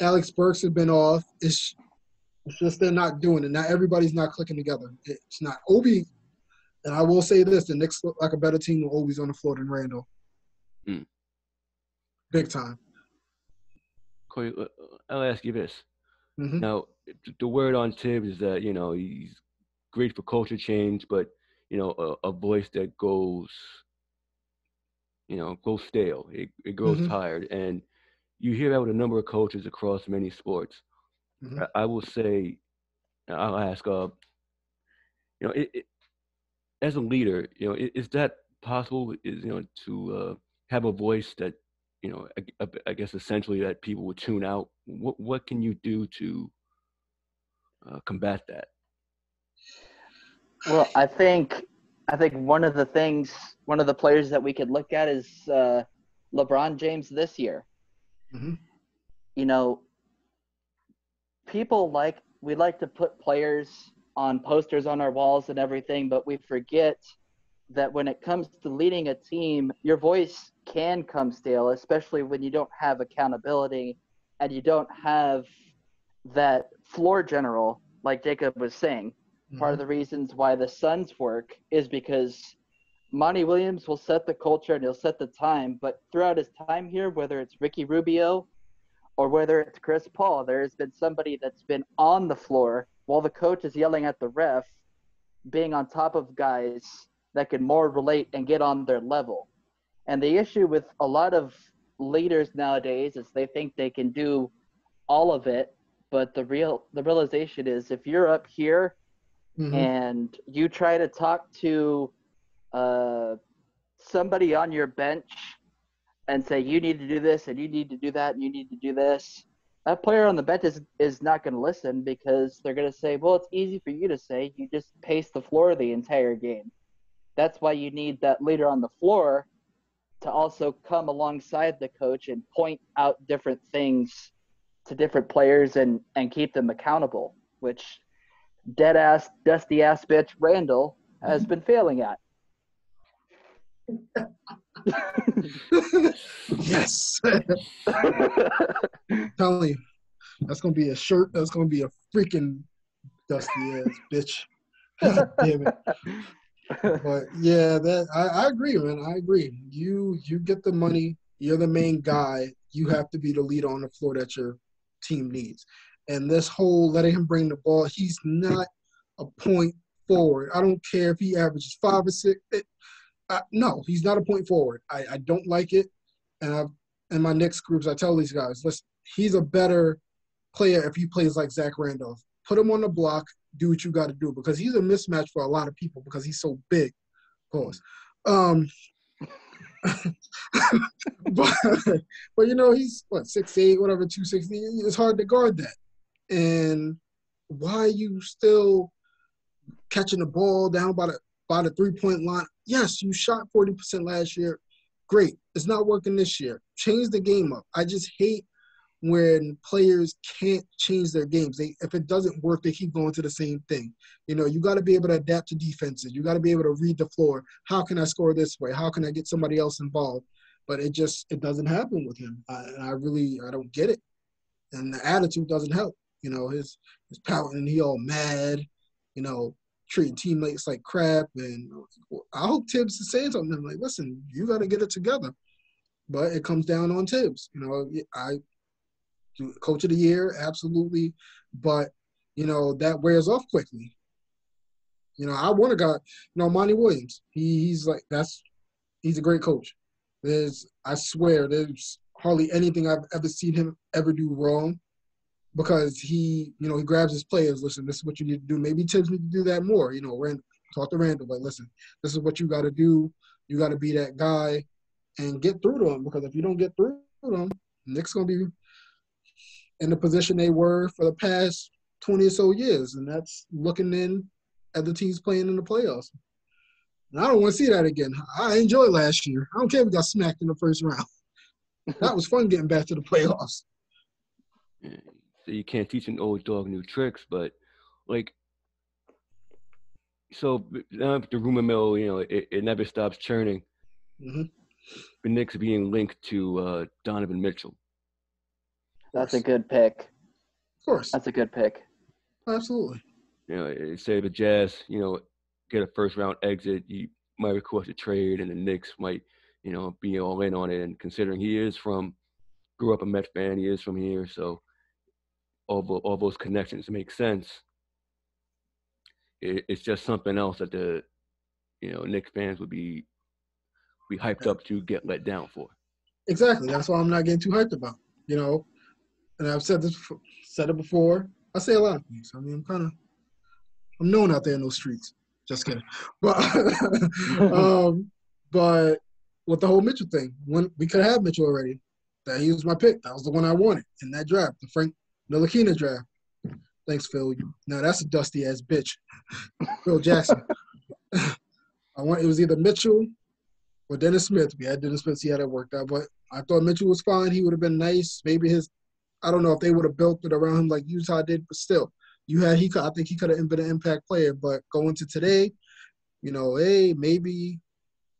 Alec Burks has been off. It's It's just they're not doing it. Not everybody's not clicking together. It's not Obi. And I will say this: the Knicks look like a better team when Obi's on the floor than Randle. Mm. Big time. Corey, I'll ask you this. Mhm. Now, the word on Thibs is that you know he's great for culture change, but you know a, a voice that goes, you know, goes stale. It, it grows Mhm. tired, and you hear that with a number of coaches across many sports. Mhm. I, I will say, I'll ask, uh, you know, it, it, as a leader, you know, i- is that possible? Is you know to uh, have a voice that, you know, I, I- I guess essentially that people would tune out. What what can you do to uh, combat that? Well, I think I think one of the things, one of the players that we could look at is uh, LeBron James this year. Mhm. You know, people like we like to put players on posters on our walls and everything, but we forget that when it comes to leading a team, your voice can come stale, especially when you don't have accountability and you don't have that floor general, like Jacob was saying part of mm-hmm. the reasons why the Suns work is because Monty Williams will set the culture and he'll set the time, but throughout his time here, whether it's Ricky Rubio or whether it's Chris Paul, there has been somebody that's been on the floor while the coach is yelling at the ref, being on top of guys that can more relate and get on their level. And the issue with a lot of leaders nowadays is they think they can do all of it, but the real the realization is if you're up here Mhm. and you try to talk to uh, somebody on your bench and say you need to do this and you need to do that and you need to do this that player on the bench is, is not going to listen because they're going to say well it's easy for you to say you just pace the floor the entire game that's why you need that leader on the floor to also come alongside the coach and point out different things to different players and and keep them accountable which dead ass, dusty ass bitch Randle has been failing at. yes. telling you, that's gonna be a shirt. That's gonna be a freaking dusty ass bitch. God damn it. But yeah, that I, I agree, man. I agree. You you get the money. You're the main guy. You have to be the leader on the floor that your team needs. And this whole letting him bring the ball, he's not a point forward. I don't care if he averages five or six. It, I, no, he's not a point forward. I, I don't like it. And I in my next groups, I tell these guys, listen, he's a better player if he plays like Zach Randolph. Put him on the block, do what you got to do because he's a mismatch for a lot of people because he's so big. Of course. Um, but, but you know he's what six eight, whatever, two sixty. It's hard to guard that. And why are you still catching the ball down by the by the three point line? Yes, you shot forty percent last year. Great. It's not working this year. Change the game up. I just hate when players can't change their games. They if it doesn't work, they keep going to the same thing. You know, you got to be able to adapt to defenses. You got to be able to read the floor. How can I score this way? How can I get somebody else involved? But it just it doesn't happen with him. I, I really I don't get it, and the attitude doesn't help. You know, his his pouting he all mad. You know, treating teammates like crap. And I hope Thibs is saying something like, listen, you got to get it together. But it comes down on Thibs. You know, I coach of the year, absolutely. But, you know, that wears off quickly. You know, I want a guy, you know, Monty Williams. He, he's like, that's, he's a great coach. There's, I swear, there's hardly anything I've ever seen him ever do wrong because he, you know, he grabs his players. Listen, this is what you need to do. Maybe Thibs need to do that more. You know, Rand, talk to Randle, like, listen, this is what you got to do. You got to be that guy and get through to them because if you don't get through to them, Knicks gonna be in the position they were for the past 20 or so years, and that's looking in at the teams playing in the playoffs. And I don't want to see that again. I enjoyed last year. I don't care if we got smacked in the first round. that was fun getting back to the playoffs. So you can't teach an old dog new tricks, but like, so now the rumor mill, you know, it, it never stops churning. Mm-hmm. The Knicks being linked to uh, Donovan Mitchell. That's a good pick. Of course. That's a good pick. Absolutely. You know, say the Jazz, you know, get a first round exit, you might request a trade, and the Knicks might, you know, be all in on it. And considering he is from, grew up a Mets fan, he is from here, so all all those connections make sense. It, it's just something else that the, you know, Knicks fans would be, be hyped up to get let down for. Exactly. That's why I'm not getting too hyped about. You know, and I've said this, said it before. I say a lot of things. I mean, I'm kind of, I'm known out there in those streets. Just kidding. But, um, but with the whole Mitchell thing, when we could have Mitchell already, that he was my pick. That was the one I wanted in that draft, the Frank Ntilikina draft. Thanks, Phil. Now that's a dusty ass bitch, Phil Jackson. I want it was either Mitchell or Dennis Smith. We had Dennis Smith. See how that worked out, but I thought Mitchell was fine. He would have been nice. Maybe his, I don't know if they would have built it around him like Utah did, but still, you had he could. I think he could have been an impact player. But going to today, you know, hey, maybe,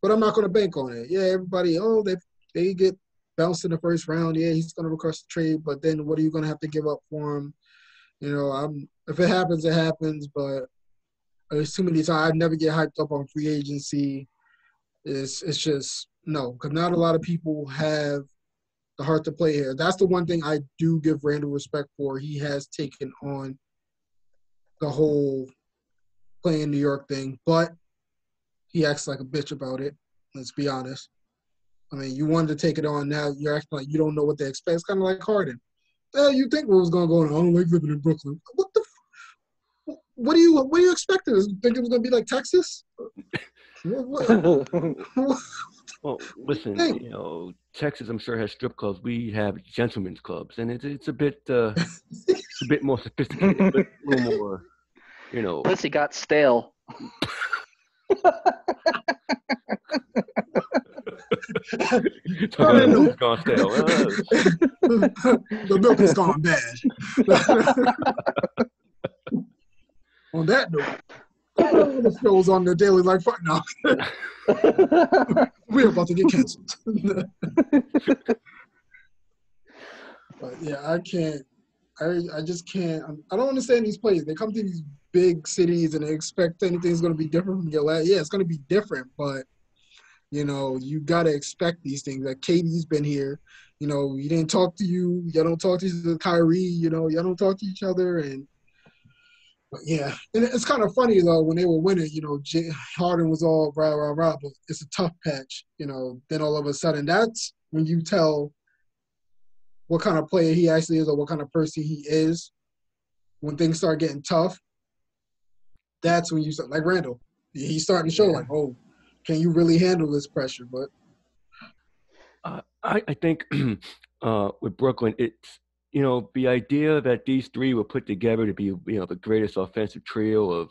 but I'm not going to bank on it. Yeah, everybody, oh, they they get bounced in the first round. Yeah, he's going to request a trade, but then what are you going to have to give up for him? You know, I'm if it happens, it happens. But there's too many times I never get hyped up on free agency. It's it's just no, because not a lot of people have the heart to play here. That's the one thing I do give Randle respect for. He has taken on the whole playing New York thing, but he acts like a bitch about it. Let's be honest. I mean, you wanted to take it on. Now you're acting like you don't know what they expect. It's kind of like Harden. Well, you think what was going to go on? I don't like living in Brooklyn. What the? F- what do you what do you expect? You think it was going to be like Texas? What- what- Well, listen, you know, Texas, I'm sure has strip clubs. We have gentlemen's clubs, and it's it's a bit uh, it's a bit more sophisticated, a, bit, a little more, you know. Pussy got stale. Talking about who's gone stale. Uh, the milk is gone bad. on that note, the show's on the Daily Life right now. We're about to get canceled. but yeah, I can't. I I just can't. Um, I'm- don't understand these players. They come to these big cities and they expect anything's going to be different from your last. Yeah, it's going to be different, but you know you got to expect these things. Like KD's been here. You know, he didn't talk to you. Y'all don't talk to Kyrie. You know, y'all don't talk to each other and. But yeah, and it's kind of funny though when they were winning. You know, J- Harden was all rah rah rah, but it's a tough patch. You know, then all of a sudden that's when you tell what kind of player he actually is or what kind of person he is. When things start getting tough, that's when you start like Randle. He's starting to show like, oh, can you really handle this pressure? But uh, I, I think uh, with Brooklyn, it's you know the idea that these three were put together to be you know the greatest offensive trio of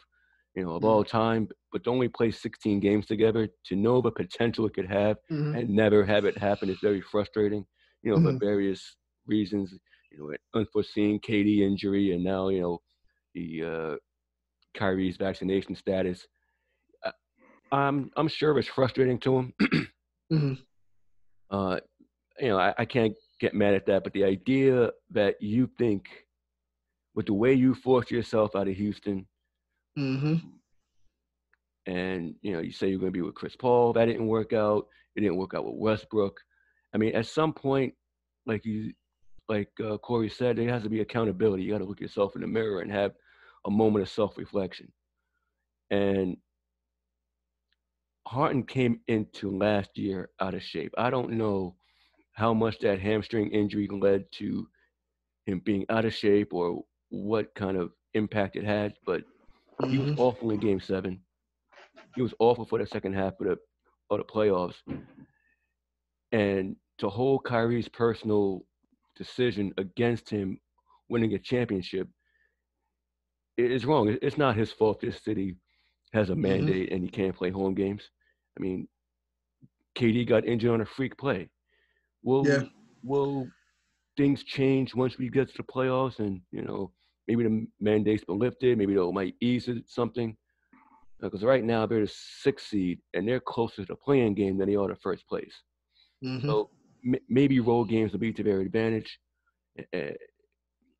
you know of all time, but to only play 16 games together to know the potential it could have mhm, and never have it happen is very frustrating. You know, Mhm. for various reasons. You know, unforeseen KD injury, and now you know the uh, Kyrie's vaccination status. Uh, I'm I'm sure it's frustrating to him. mhm, uh, you know, I, I can't get mad at that. But the idea that you think, with the way you forced yourself out of Houston, mhm, and you know, you say you're going to be with Chris Paul, that didn't work out. It didn't work out with Westbrook. I mean, at some point, like you, like uh, Corey said, there has to be accountability. You got to look yourself in the mirror and have a moment of self-reflection. And Harden came into last year out of shape. I don't know how much that hamstring injury led to him being out of shape or what kind of impact it had, but he was mhm. awful in game seven. He was awful for the second half of the of the playoffs. And to hold Kyrie's personal decision against him winning a championship is wrong. It's not his fault this city has a mandate and he can't play home games. I mean, KD got injured on a freak play. Will Yeah. will things change once we get to the playoffs and you know maybe the mandate's been lifted, maybe they might ease it something. Because right now they're the sixth seed and they're closer to the playing game than they are to first place. mhm. So m- maybe road games will be to their advantage. Uh,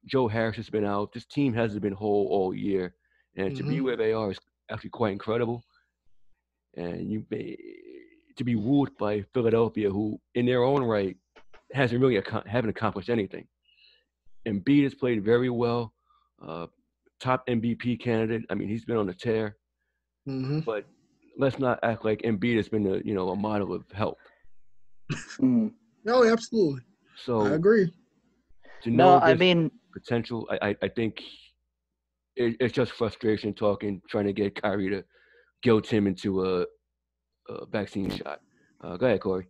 Joe Harris has been out. This team hasn't been whole all year, and to be Mhm. where they are is actually quite incredible. And you may, to be wooed by Philadelphia, who in their own right hasn't really ac- haven't accomplished anything. Embiid has played very well. Uh, top MVP candidate. I mean, he's been on a tear. hmm But let's not act like Embiid has been a you know a model of help. Mm. No, absolutely. So I agree. to know No, I mean, potential, I I, I think it, it's just frustration talking, trying to get Kyrie to guilt him into a, a vaccine shot. Uh, go ahead, Corey.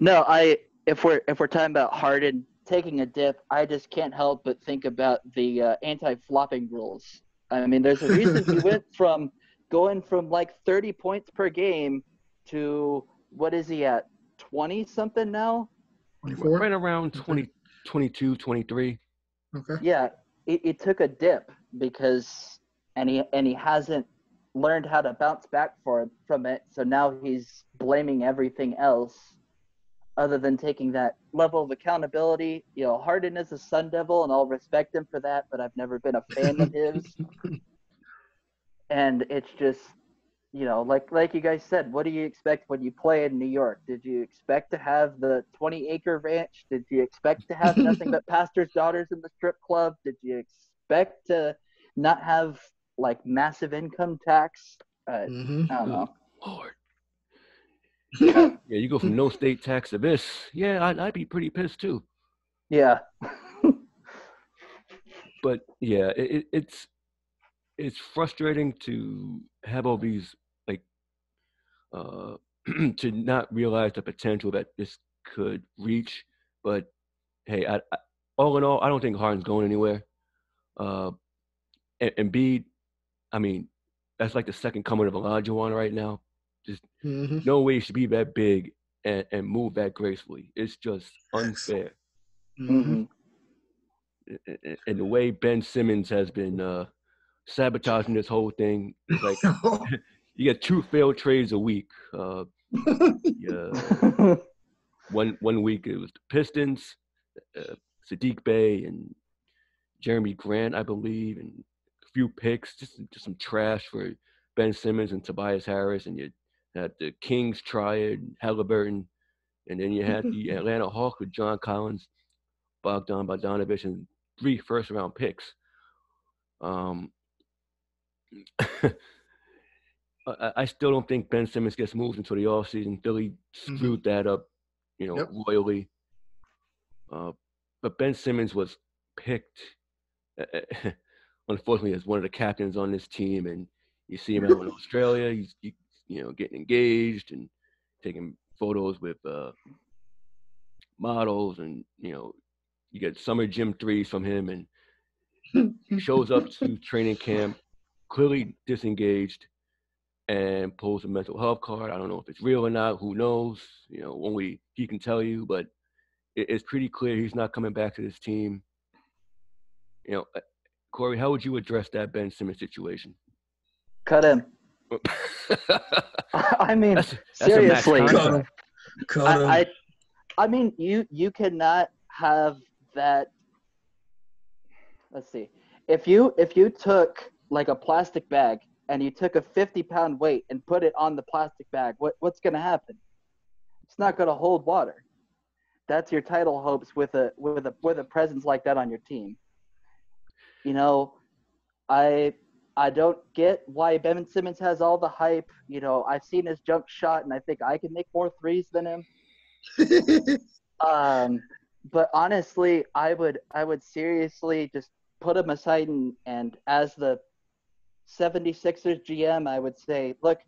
no, I if we're if we're talking about Harden taking a dip, I just can't help but think about the uh, anti-flopping rules. I mean, there's a reason he went from going from like 30 points per game to what is he at 20 something now? 24. Right around 20, 22, 23. Okay. Yeah, it, it took a dip because and he and he hasn't learned how to bounce back for from it. So now he's blaming everything else other than taking that level of accountability. You know, Harden is a Sun Devil, and I'll respect him for that, but I've never been a fan of his. And it's just, you know, like like you guys said, what do you expect when you play in New York? Did you expect to have the 20 acre ranch? Did you expect to have nothing but pastors' daughters in the strip club? Did you expect to not have like massive income tax? Uh, hmm I don't know. Lord. Yeah, you go from no state tax to this. Yeah, I'd, I'd be pretty pissed too. Yeah. But yeah, it, it, it's it's frustrating to have all these like uh, to not realize the potential that this could reach. But hey, I, I, all in all, I don't think Harden's going anywhere. Uh, and Embiid, I mean, that's like the second coming of Olajuwon right now. hmm No way he should be that big and, and move that gracefully. It's just unfair. hmm hmm A- a- And the way Ben Simmons has been uh, sabotaging this whole thing, it's like you get two failed trades a week. Uh, yeah, one one week it was the Pistons, uh, Saddiq Bey, and Jerami Grant, I believe, and a few picks, just, just some trash for Ben Simmons and Tobias Harris, and you had the Kings triad, Halliburton, and then you had the Atlanta Hawks with John Collins, Bogdan Bogdanovich, and three first round picks. Um, I, I still don't think Ben Simmons gets moved until the offseason. Philly Mhm. screwed that up, you know, Yep. royally. Uh, but Ben Simmons was picked, unfortunately, as one of the captains on this team. And you see him out in Australia. He's, he, you know, getting engaged and taking photos with uh, models. And, you know, you get summer gym threes from him. And he shows up to training camp clearly disengaged and pulls a mental health card. I don't know if it's real or not. Who knows? You know, only he can tell you. But it, it's pretty clear he's not coming back to this team. You know, Corey, how would you address that Ben Simmons situation? Cut him. I mean, that's a max seriously. contract. Cut him. Cut him. I, I, I mean, you you cannot have that. Let's see. If you if you took like a plastic bag and you took a 50 pound weight and put it on the plastic bag, what what's going to happen? It's not going to hold water. That's your title hopes with a with a with a presence like that on your team. You know, I I don't get why Ben Simmons has all the hype. You know, I've seen his jump shot, and I think I can make more threes than him. Um, but honestly, I would I would seriously just put him aside and, and as the 76ers GM, I would say, look,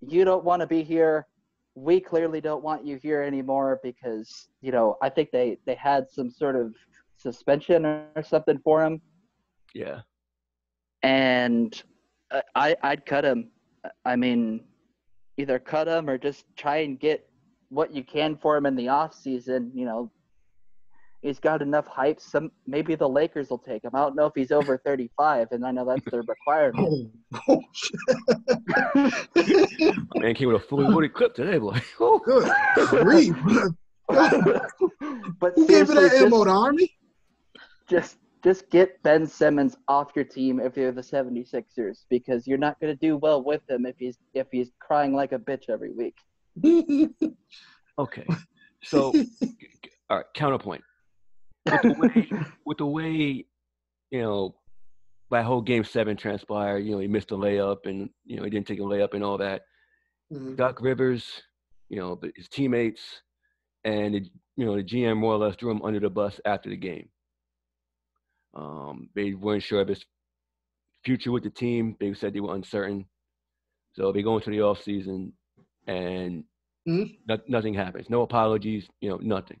you don't want to be here. We clearly don't want you here anymore because, you know, I think they, they had some sort of suspension or something for him. Yeah. And uh, I, I'd cut him. I mean, either cut him or just try and get what you can for him in the off season. You know, he's got enough hype. Some maybe the Lakers will take him. I don't know if he's over 35, and I know that's their requirement. oh, oh. Man came with a fully loaded clip today, boy. Oh, Good grief. but Who gave you seriously, that ammo, just, the army? just just get Ben Simmons off your team if you're the 76ers because you're not going to do well with him if he's if he's crying like a bitch every week. Okay. So, all right, counterpoint. With the way, with the way you know, that whole game seven transpired, you know, he missed a layup and, you know, he didn't take a layup and all that. Mhm. Doc Rivers, you know, his teammates and, the, you know, the GM more or less threw him under the bus after the game. Um, they weren't sure of his future with the team. They said they were uncertain. So they go into the off season, and Mhm. no- nothing happens. No apologies, you know, nothing.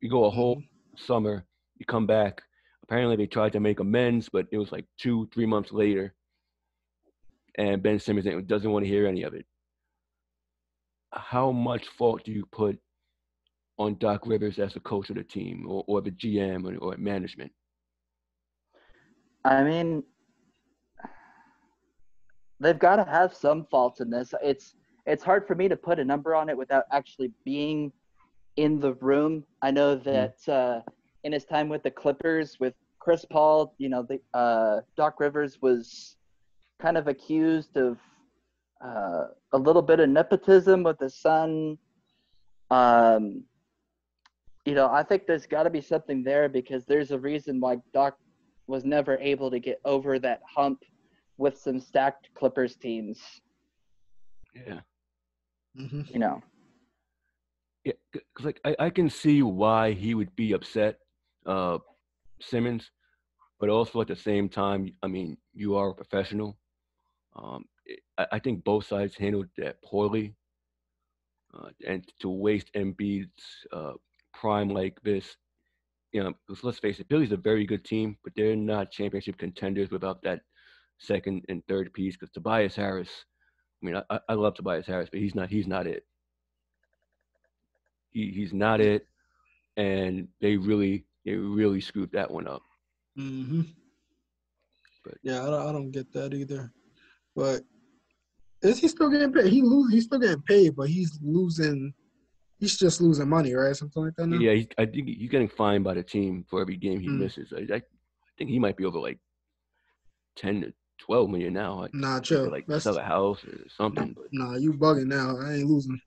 You go a whole summer, you come back. Apparently they tried to make amends, but it was like two, three months later. And Ben Simmons doesn't want to hear any of it. How much fault do you put on Doc Rivers as the coach of the team or, or the GM or, or management? I mean, they've got to have some faults in this. It's it's hard for me to put a number on it without actually being in the room. I know that uh, in his time with the Clippers, with Chris Paul, you know, the uh, Doc Rivers was kind of accused of uh, a little bit of nepotism with his son. Um, you know, I think there's got to be something there because there's a reason why Doc was never able to get over that hump with some stacked Clippers teams. Yeah. Mhm. You know, Yeah, because like I, I can see why he would be upset, uh, Simmons, but also at the same time, I mean, you are a professional. Um, it- I, I think both sides handled that poorly, uh, and to waste Embiid's uh, prime like this, you know, let's face it, Philly's a very good team, but they're not championship contenders without that second and third piece. Because Tobias Harris, I mean, I, I- love Tobias Harris, but he's not he's not it he, he's not it and they really they really screwed that one up hmm But- yeah, I don't, I don't get that either. But is he still getting paid? He lose. He's still getting paid, but he's losing. He's just losing money, right? Something like that. Now? yeah he, i think he's getting fined by the team for every game he Mm. misses I, I, think he might be over like 10 to 12 million now like, Nah, chill. like That's sell a house or something but nah. You bugging now? I ain't losing.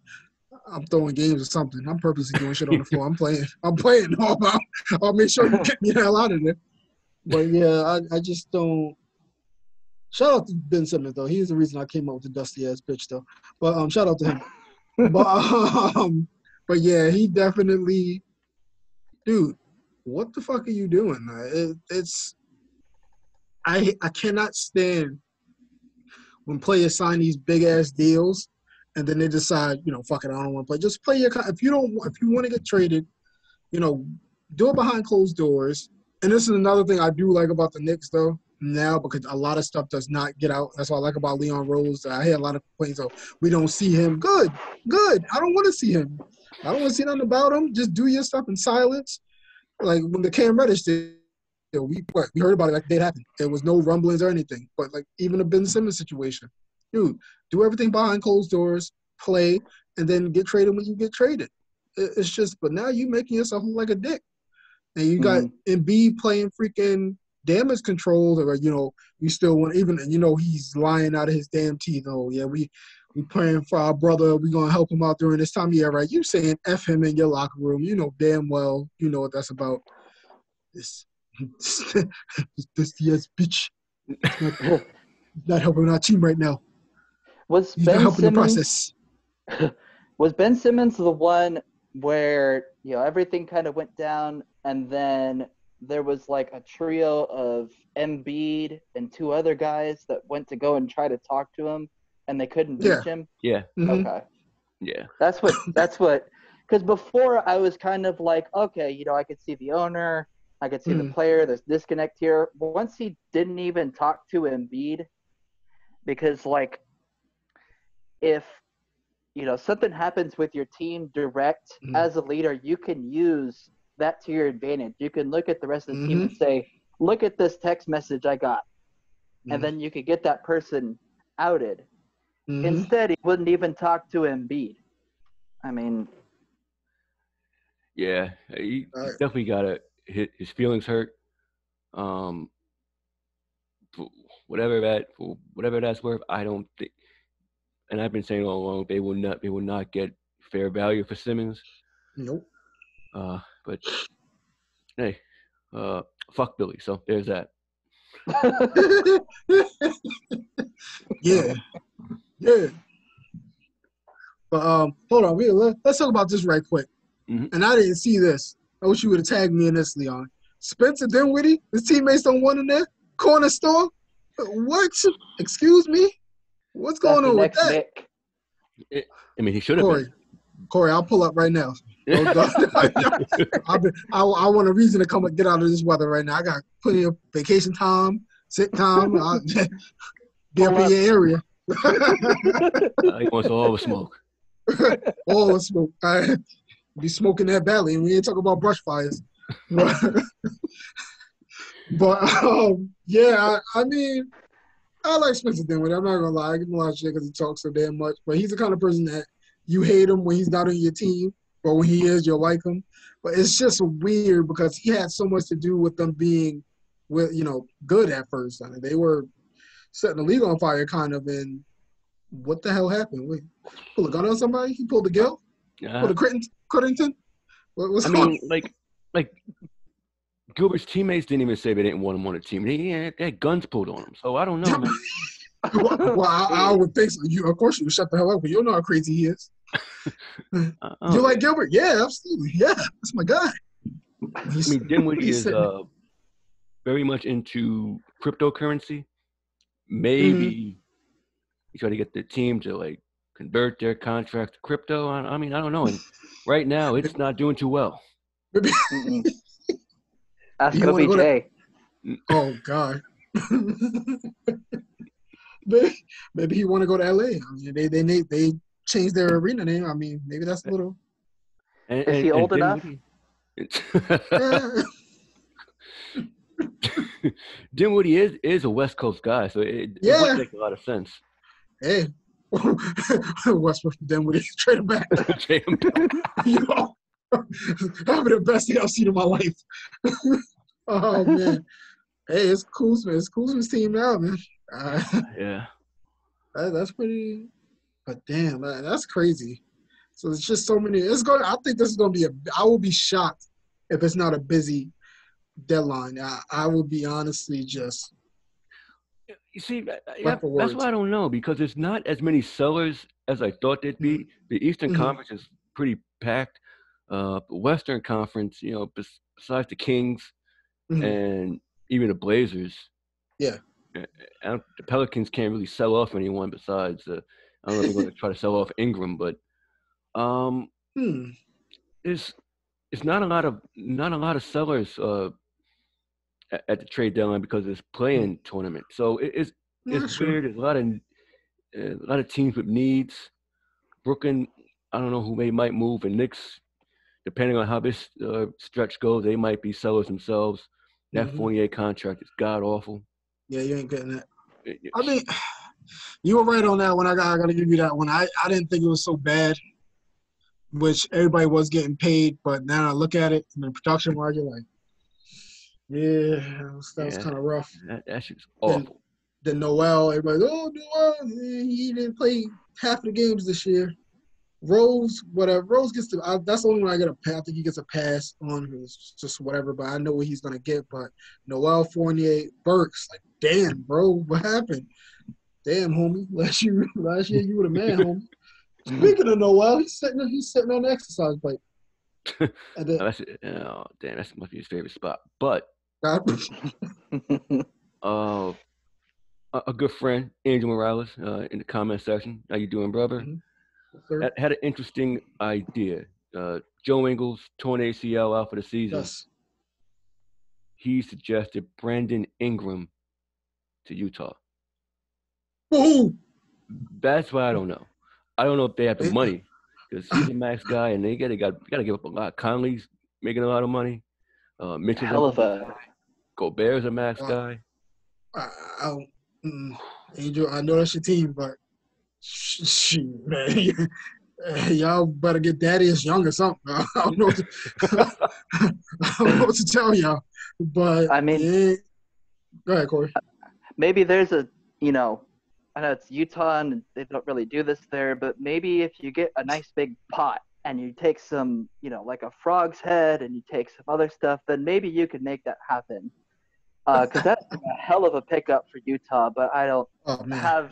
I'm throwing games or something. I'm purposely doing shit on the floor. I'm playing. I'm playing. I'll, I'll make sure you get me the hell out of there. But yeah, I, I just don't. Shout out to Ben Simmons though. He's the reason I came up with the dusty ass bitch though. But um, shout out to him. but um, but yeah, he definitely, dude. What the fuck are you doing? It, it's I I cannot stand when players sign these big ass deals and then they decide, you know, fuck it, I don't want to play. Just play your. If you don't, if you want to get traded, you know, do it behind closed doors. And this is another thing I do like about the Knicks though now because a lot of stuff does not get out. That's what I like about Leon Rose. I hear a lot of complaints of we don't see him. Good, good. I don't want to see him. I don't want to see nothing about him. Just do your stuff in silence. Like when the Cam Reddish did, we what, we heard about it like it happened. There was no rumblings or anything. But like even a Ben Simmons situation, dude, do everything behind closed doors, play, and then get traded when you get traded. It's just, but now you making yourself look like a dick, and you got mm-hmm. Embiid playing freaking damage control, or you know, you still want even, you know, he's lying out of his damn teeth. Oh yeah, we we praying for our brother. We gonna help him out during this time. Yeah, right. You saying f him in your locker room? You know damn well you know what that's about. This this yes bitch oh, not helping our team right now. was He's not Ben Simmons process. was Ben Simmons the one where you know everything kind of went down, and then there was like a trio of Embiid and two other guys that went to go and try to talk to him, and they couldn't reach Yeah. him. yeah Mhm. Okay, yeah that's what that's what. Because before I was kind of like, okay, you know, I could see the owner, I could see the Mhm. player. There's disconnect here. Once he didn't even talk to Embiid, because like, if you know something happens with your team direct Mhm. as a leader, you can use that to your advantage. You can look at the rest of the team Mm-hmm. and say, "Look at this text message I got," Mhm. and then you could get that person outed. Mhm. Instead, he wouldn't even talk to Embiid. I mean, yeah he, he Alright. definitely got a his, his feelings hurt Um, whatever that whatever that's worth, I don't think. And I've been saying all along they will not they will not get fair value for Simmons. Nope. Uh, but hey, uh, fuck Billy. So there's that. yeah, yeah. But um, hold on, we, let, us talk about this right quick. Mhm. And I didn't see this. I wish you would have tagged me in this, Leon. Spencer Dinwiddie, his teammates don't want him there. Corner store. What? Excuse me. What's going the on with next that, I mean, he should have Corey? been. Corey, I'll pull up right now. I've been, I, I want a reason to come and get out of this weather right now. I got plenty of vacation time, sick time. I'll be up in your area. Uh, he wants all the smoke. all the smoke. I be smoking that and we ain't talking about brush fires. But, but um, yeah, I, I mean, I like Spencer Dinwiddie. I'm not gonna lie, I give him a lot of shit because he talks so damn much. But he's the kind of person that you hate him when he's not on your team, but when he is, you'll like him. But it's just weird because he had so much to do with them being, with you know, good at first. I mean, they were setting the league on fire, kind of. And what the hell happened? Wait, pull a gun on somebody? He pulled the gill? Uh, Pulled a Critton- Crittington? What, what's I mean, like, like Gilbert's teammates didn't even say they didn't want him on the team. They, had- they had guns pulled on him. So I don't know, man. well, well, I, I would think so. You, of course, you would shut the hell up, but you don't know how crazy he is. Uh, You like Gilbert? Yeah, absolutely. Yeah, that's my guy. I mean, Dinwiddie is uh, very much into cryptocurrency. Maybe Mm-hmm. he's trying to get the team to like convert their contract to crypto. I, I mean, I don't know. And right now, it's not doing too well. Ask You wanna go to- oh God. maybe, maybe he want to go to LA. I mean, they they they, they changed their arena name. I mean, maybe that's a little. And, Is he and- and old enough? Yeah. Dinwiddie is is a West Coast guy, so it, it Yeah. would make a lot of sense. hey, Westbrook Dinwiddie trade him back. Trade him you know, that'd be the best thing I've seen in my life. oh man, hey, it's Kuzma. It's Kuzma's team now, man. Uh, yeah. that, that's pretty. But damn, that, that's crazy. So it's just so many. It's going. I think this is going to be a. I will be shocked if it's not a busy deadline. I, I will be honestly just. You see, I- I- that's why I don't know because there's not as many sellers as I thought there'd be. The Eastern Mhm. Conference is pretty packed. Uh, the Western Conference, you know, besides the Kings Mhm. and even the Blazers, Yeah. I don't- the Pelicans can't really sell off anyone besides. Uh, I don't know if they're going to try to sell off Ingram, but um, Hmm. there's it's not a lot of not a lot of sellers uh, at, the trade deadline because it's play-in tournament. So it, it's it's weird. There's a lot of uh, a lot of teams with needs. Brooklyn, I don't know who they might move, and Knicks, depending on how this uh, stretch goes, they might be sellers themselves. That Mhm. Fournier contract is god awful. Yeah, you ain't getting that. It- it- I mean, you were right on that one. I got, I got to give you that one. I, I didn't think it was so bad, which everybody was getting paid, but now I look at it in the production market, like, yeah, that was, that was kind of rough. that, that shit's Then- awful. Then Noel, everybody, oh Noel, he didn't play half the games this year. Rose, whatever. Rose gets to. I, that's the only one I get a pass. I think he gets a pass on. It's just whatever, but I know what he's gonna get. But Noel Fournier, Burks, like, damn, bro, what happened? Damn, homie. Last year, last year you were the man, homie. Mm-hmm. Speaking of Noel, he's sitting. He's sitting on the exercise bike. Then, Oh, that's, oh, damn, that's must be his favorite spot. But uh, a, a good friend, Angel Morales, uh, in the comment section. How you doing, brother? Mhm. sir, had, had an interesting idea. Uh, Joe Ingles, torn ACL out for the season. yes. He suggested Brandon Ingram to Utah. Woohoo! That's why I don't know. I don't know if they have the money because he's a max guy and they got to got got to give up a lot. Conley's making a lot of money. Uh, Mitchell's Hell of a Gobert's a max Uh, guy. I, I don't, mm, Angel, I know that's your team, but sh- shoot, man, y'all better get Daddy young or something. I don't know. What to, I don't know what to tell y'all. But I mean- yeah. go ahead, Corey. maybe there's a you know i know it's utah and they don't really do this there but maybe if you get a nice big pot and you take some you know like a frog's head and you take some other stuff then maybe you could make that happen because that's a hell of a pickup for utah but i don't Oh have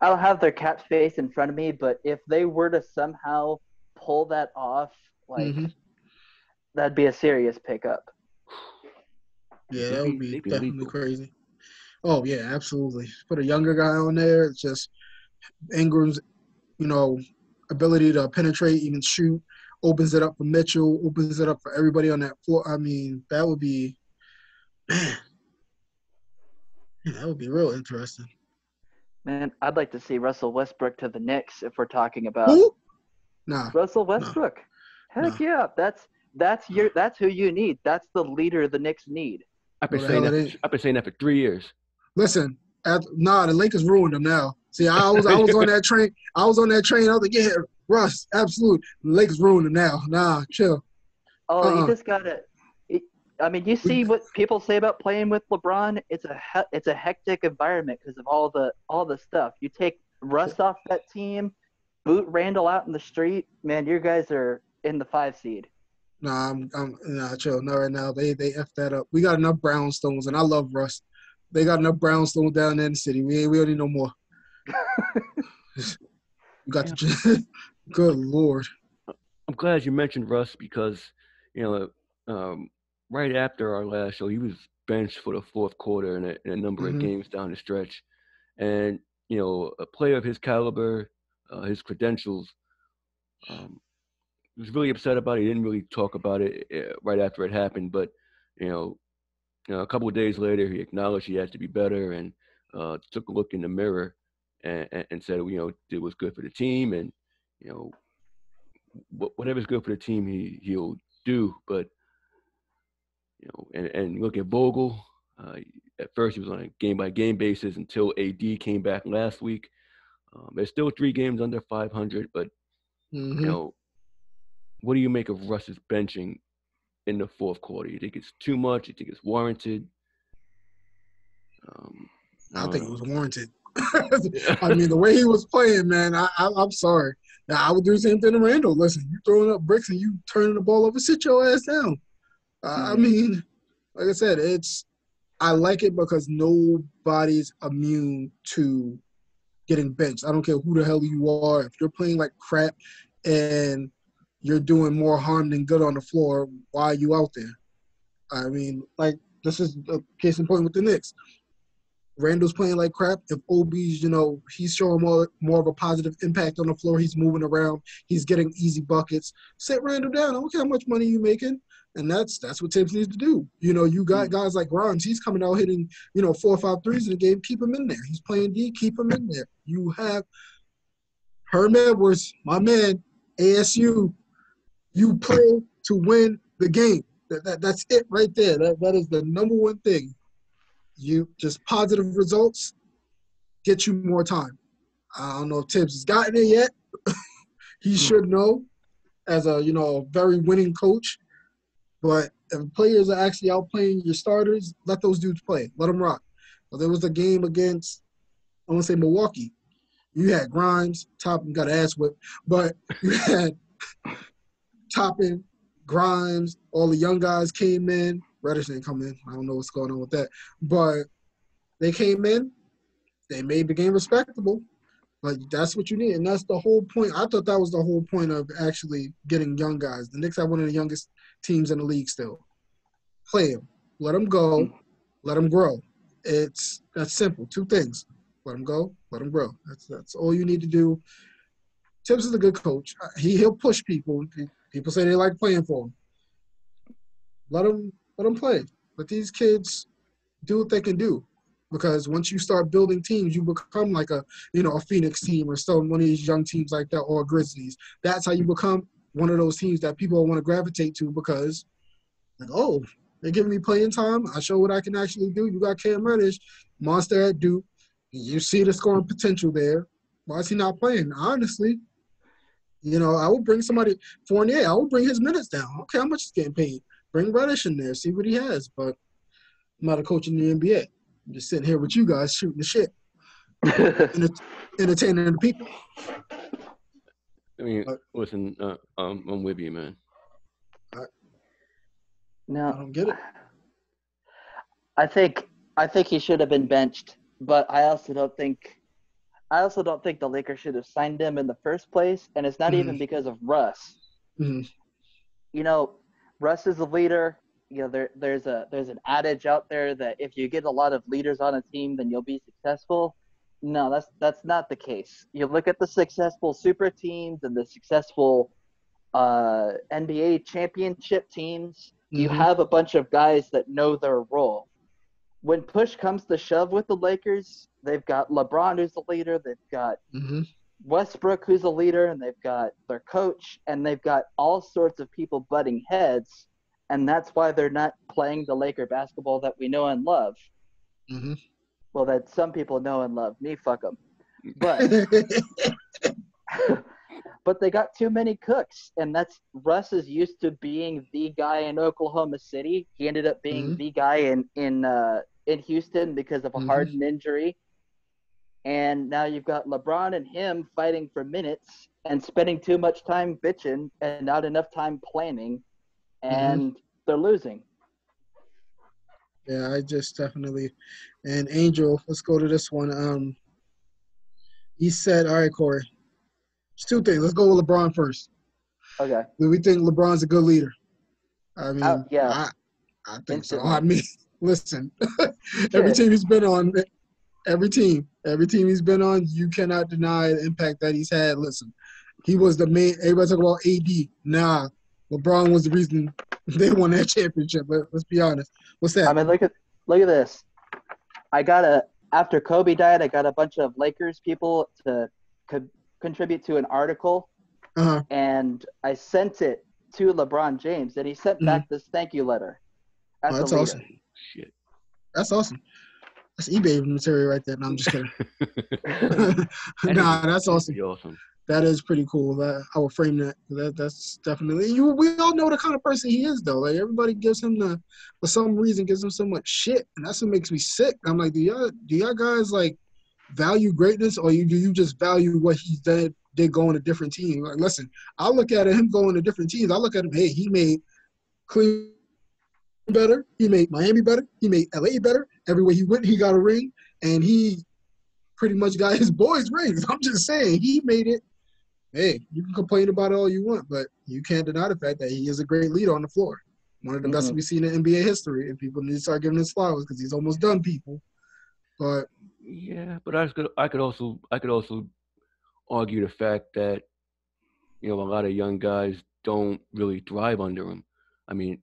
i don't have their cap space in front of me but if they were to somehow pull that off like Mhm. that'd be a serious pickup yeah, that They'd be- be they'd be definitely crazy. Oh yeah, absolutely. Put a younger guy on there. It's just Ingram's, you know, ability to penetrate, even shoot, opens it up for Mitchell, opens it up for everybody on that floor. I mean, that would be, man, Yeah, that would be real interesting. man i'd like to see russell westbrook to the knicks if we're talking about Who? Nah, Russell Westbrook. Heck yeah, that's that's your that's who you need. That's the leader the Knicks need. I've been Well, saying hell, that. For, I've been saying that for three years. listen. At, nah, the Lakers ruined them now. See, I was I was on that train. I was on that train. I was like, yeah, Russ, absolute. The Lakers ruined them now. Nah, chill. Oh, Uh-uh. you just gotta. It- I mean, you see what people say about playing with LeBron. It's a he- it's a hectic environment because of all the all the stuff. You take Russ off that team, boot Randle out in the street. Man, you guys are in the five seed. Nah, I'm, I'm nah, chill. Not right now. They they f that up. We got enough brownstones, and I love Russ. They got enough brownstones down there in the city. We we don't need no more. we got the. Good lord. I'm glad you mentioned Russ because, you know, um, right after our last show, he was benched for the fourth quarter in a, in a number Mhm. of games down the stretch. And, you know, a player of his caliber, uh, his credentials, um, was really upset about it. He didn't really talk about it uh, right after it happened. But, you know, you know, a couple of days later, he acknowledged he had to be better and uh, took a look in the mirror and, and, and said, you know, it was good for the team. And, you know, whatever's good for the team, he he'll do. But you know, and and look at Vogel. Uh, at first, he was on a game by game basis until AD came back last week. Um, there's still three games under 500, but Mhm. you know, what do you make of Russ's benching in the fourth quarter? You think it's too much? You think it's warranted? Um, I don't think it was warranted. I mean, the way he was playing, man, I, I, I'm sorry. Now, I would do the same thing to Randle. Listen, you throwing up bricks and you turning the ball over, sit your ass down. I Mhm. mean, like I said, it's I like it because nobody's immune to getting benched. I don't care who the hell you are. If you're playing like crap and you're doing more harm than good on the floor, why are you out there? I mean, like this is a case in point with the Knicks. Randle's playing like crap. If Obi's, you know, he's showing more more of a positive impact on the floor. He's moving around. He's getting easy buckets. Sit Randle down. I don't care how much money you're making. And that's that's what Thibs needs to do. You know, you got hmm. guys like Grimes. He's coming out hitting, you know, four or five threes in the game. Keep him in there. He's playing D. Keep him in there. You have Herm Edwards, my man, ASU. You play to win the game. That, that, that's it right there. That, that is the number one thing. You just positive results get you more time. I don't know if Thibs has gotten it yet. he hmm. should know as a you know very winning coach. But if players are actually outplaying your starters, let those dudes play. Let them rock. Well, there was a game against I want to say Milwaukee. You had Grimes, Toppin got ass whipped, but you had Toppin, Grimes, all the young guys came in. Reddish didn't come in. I don't know what's going on with that. But they came in, they made the game respectable. Like that's what you need, and that's the whole point. I thought that was the whole point of actually getting young guys. The Knicks have one of the youngest teams in the league still. Play them, let them go, let them grow. It's that's simple. Two things: let them go, let them grow. That's that's all you need to do. Thibs is a good coach. Uh, He he'll push people. People say they like playing for him. Let them let them play. Let these kids do what they can do. Because once you start building teams, you become like a you know a Phoenix team or some one of these young teams like that or Grizzlies. That's how you become one of those teams that people want to gravitate to because like oh they're giving me playing time. I show what I can actually do. You got Cam Reddish, monster at Duke. You see the scoring potential there. Why is he not playing? Honestly, you know, I would bring somebody Fournier. I would bring his minutes down. Okay, how much is getting paid? Bring Reddish in there, see what he has. But I'm not a coach in the NBA. I'm just sitting here with you guys shooting the shit, entertaining the people. I mean, Uh, listen, uh, um, I'm with you, man. No, I no, don't get it. I think I think he should have been benched, but I also don't think I also don't think the Lakers should have signed him in the first place, and it's not even because of Russ. Mhm. You know, Russ is a leader. You know, there there's a there's an adage out there that if you get a lot of leaders on a team, then you'll be successful. No, that's that's not the case. You look at the successful super teams and the successful uh, NBA championship teams. You Mhm. have a bunch of guys that know their role. When push comes to shove with the Lakers, they've got LeBron who's the leader. They've got Mhm. Westbrook who's a leader, and they've got their coach, and they've got all sorts of people butting heads, and that's why they're not playing the Laker basketball that we know and love. Mhm. Well, that some people know and love. Me, fuck them. But but they got too many cooks, and that's Russ is used to being the guy in Oklahoma City. He ended up being Mhm. the guy in in uh, in Houston because of a Mhm. Harden injury, and now you've got LeBron and him fighting for minutes and spending too much time bitching and not enough time planning, and they're losing. Yeah, I just definitely. And Angel, let's go to this one. Um, he said, "All right, Corey. It's two things. Let's go with LeBron first. Okay, Do we think LeBron's a good leader? I mean, Uh, yeah. I, I think so. Instantly. I mean, listen, every team he's been on, every team, every team he's been on, you cannot deny the impact that he's had. Listen, he was the main. Everybody talk about AD. Nah, LeBron was the reason they won that championship. But let's be honest. What's that? I mean, look at look at this. I got a after Kobe died, I got a bunch of Lakers people to co- contribute to an article, uh-huh. and I sent it to LeBron James, and he sent Mhm. back this thank you letter. Oh, As a that's leader. awesome. Shit. That's awesome. That's eBay material right there. No, I'm just kidding. nah, that's awesome. Pretty awesome. That is pretty cool. That I will frame that. That that's definitely you. We all know the kind of person he is, though. Like everybody gives him the, for some reason, gives him so much shit, and that's what makes me sick. I'm like, do y'all do y'all guys like value greatness, or you do you just value what he did did going to different teams? Like, listen, I look at him going to different teams. I look at him. Hey, he made Cleveland better. He made Miami better. He made LA better. Everywhere he went, he got a ring, and he pretty much got his boys rings. I'm just saying, he made it. Hey, you can complain about it all you want, but you can't deny the fact that he is a great leader on the floor. One of the best Mhm. we've seen in NBA history, and people need to start giving his flowers because he's almost done people. But Yeah, but I could I could also I could also argue the fact that you know a lot of young guys don't really thrive under him. I mean,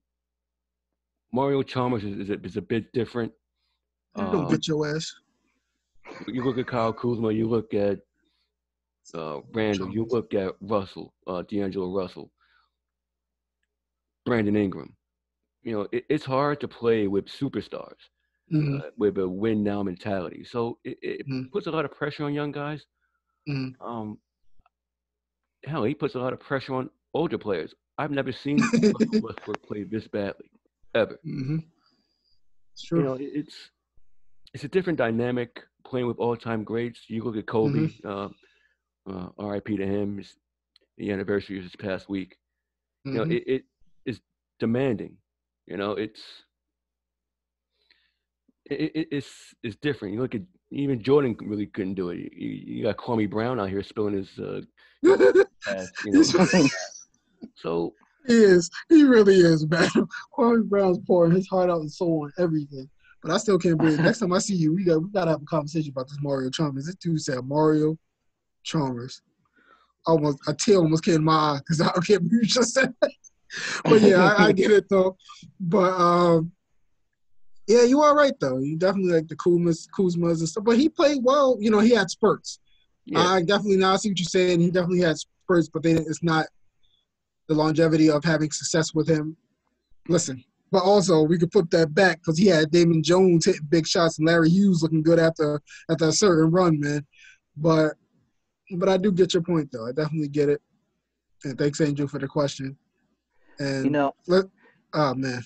Mario Chalmers is is a, is a bit different. don't Um, get your ass. you look at Kyle Kuzma, you look at uh, Randle, you look at Russell, uh, D'Angelo Russell, Brandon Ingram. You know, it, it's hard to play with superstars Mhm. uh, with a win now mentality. So it, it Mhm. puts a lot of pressure on young guys. Mhm. Um, hell, he puts a lot of pressure on older players. I've never seen Westbrook play this badly, ever. hmm It's You know, it- it's it's a different dynamic playing with all-time greats. You look at Kobe, uh, uh, R.I.P. to him. It's the anniversary of this past week. You know, Mhm. it, it is demanding. You know, it's it, it, it's it's different. You look at even Jordan really couldn't do it. You, you got Kwame Brown out here spilling his uh, you know. So He is. He really is, man. Kwame Brown's pouring his heart out and soul on everything. But I still can't believe. Next time I see you, we got we gotta have a conversation about this Mario Chalmers. This dude said Mario Chalmers. Almost a tear almost came in my eye because I can't believe you just said that. But yeah, I, I get it though. But um, yeah, you are right though. You definitely like the Kuzmas, Kuzmas and stuff. But he played well. You know, he had spurts. yeah, I definitely now I see what you're saying. He definitely had spurts, but then it's not the longevity of having success with him. Listen, but also we could put that back because he had Damon Jones hitting big shots and Larry Hughes looking good after after a certain run, man. But but I do get your point though. I definitely get it. And thanks, Angel, for the question. And You know, oh man.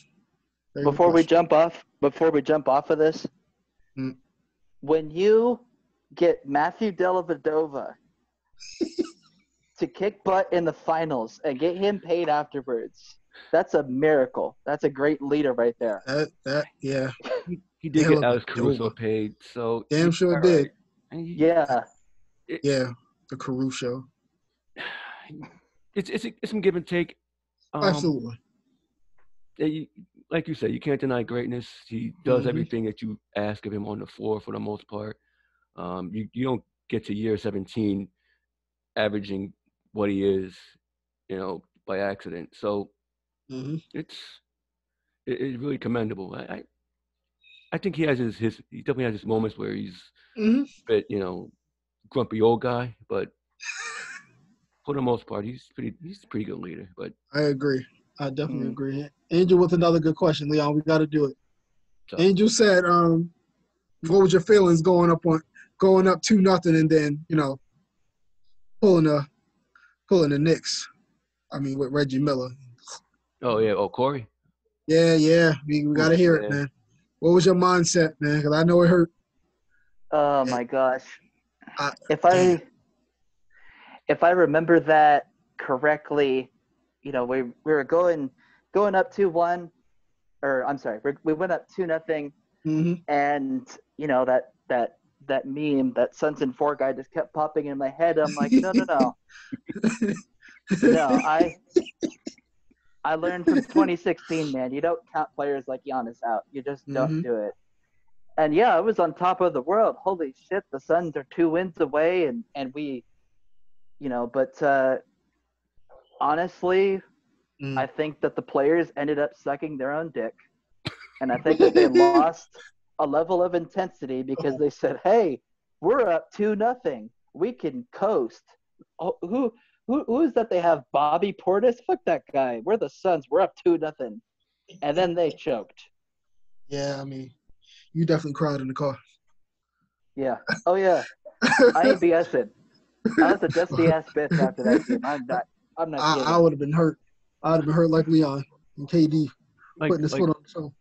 Very before we jump off, before we jump off of this, Mm. when you get Matthew Dellavedova to kick butt in the finals and get him paid afterwards, that's a miracle. That's a great leader right there. That that yeah, He did Yeah, get look, Alex it Caruso paid, so damn sure all did. right. And he- Yeah, Yeah, the Caruso. It's it's it's some give and take. Um, Absolutely. you- like you said, you can't deny greatness. He does Mhm. everything that you ask of him on the floor for the most part. Um, you you don't get to year 17 averaging what he is, you know, by accident. So hmm it's it, it's really commendable. I, I I think he has his his he definitely has his moments where he's hmm a bit you know grumpy old guy, but for the most part, he's pretty he's a pretty good leader. But I agree. I definitely Mm. agree. Angel with another good question, Leon. We got to do it. So- Angel said, um, "What was your feelings going up on going up two nothing and then you know pulling the pulling the Knicks? I mean with Reggie Miller. oh yeah, oh Corey. Yeah, yeah. We, we got to hear it, man. What was your mindset, man? Because I know it hurt. Oh my gosh. Uh, if I if I remember that correctly, you know, we we were going going up two one, or I'm sorry, we we went up two nothing, hmm and you know that that that meme that Suns and Four guy just kept popping in my head. I'm like, no, no, no, no. I I learned from 2016, man. You don't count players like Giannis out. You just don't Mhm. do it. And yeah, I was on top of the world. Holy shit, the Suns are two wins away, and and we, you know. But uh, honestly, Mm. I think that the players ended up sucking their own dick, and I think that they lost a level of intensity because they said, "Hey, we're up two nothing. We can coast." Oh, who who who is that? They have Bobby Portis. Fuck that guy. We're the Suns. We're up two nothing, and then they choked. Yeah, I mean, you definitely cried in the car. Yeah. Oh yeah. I ain't BSing. I was a dusty ass bitch after that game. I'm not. I'm not I, kidding. I would have been hurt. I'd have been hurt like Leon and KD Like, putting his like foot on the show,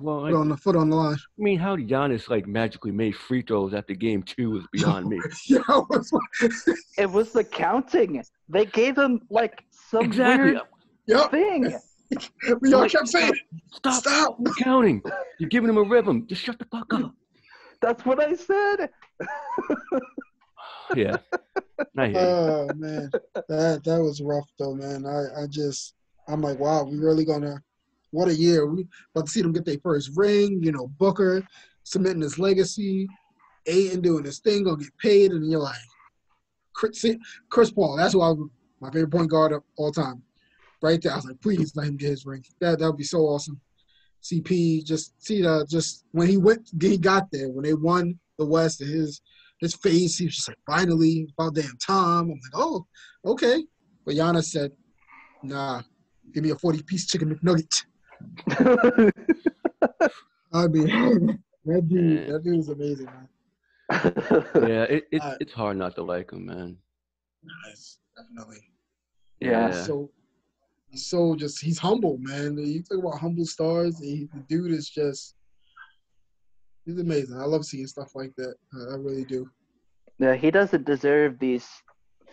well, like, on the foot on the line. I mean, how Giannis like magically made free throws after game two is beyond me. yeah, I was, it was the counting. They gave him like some exactly. weird yep. thing. Leon kept saying, Stop, "Stop." counting. You're giving him a rhythm. Just shut the fuck up. That's what I said. Yeah. I. Oh man, that that was rough though, man. I I just I'm like, wow, we really gonna what a year. We about to see them get their first ring. You know, Booker cementing his legacy, Ayton doing his thing, gonna get paid, and you're like, Chris, Chris Paul. That's why I was my favorite point guard of all time. Right there, I was like, please let him get his ring. That that would be so awesome. CP just see the just when he went, he got there when they won the West. And his his face, he was just like, finally, about damn time. I'm like, oh, okay. But Giannis said, nah, give me a 40 piece chicken McNugget. I mean, that dude, that dude is amazing, man. Yeah, it, it, Uh, it's hard not to like him, man. Nice, definitely. Yeah. He's so, he's so just, he's humble, man. You talk about humble stars. He, the dude is just, he's amazing. I love seeing stuff like that. I, I really do. yeah, he doesn't deserve these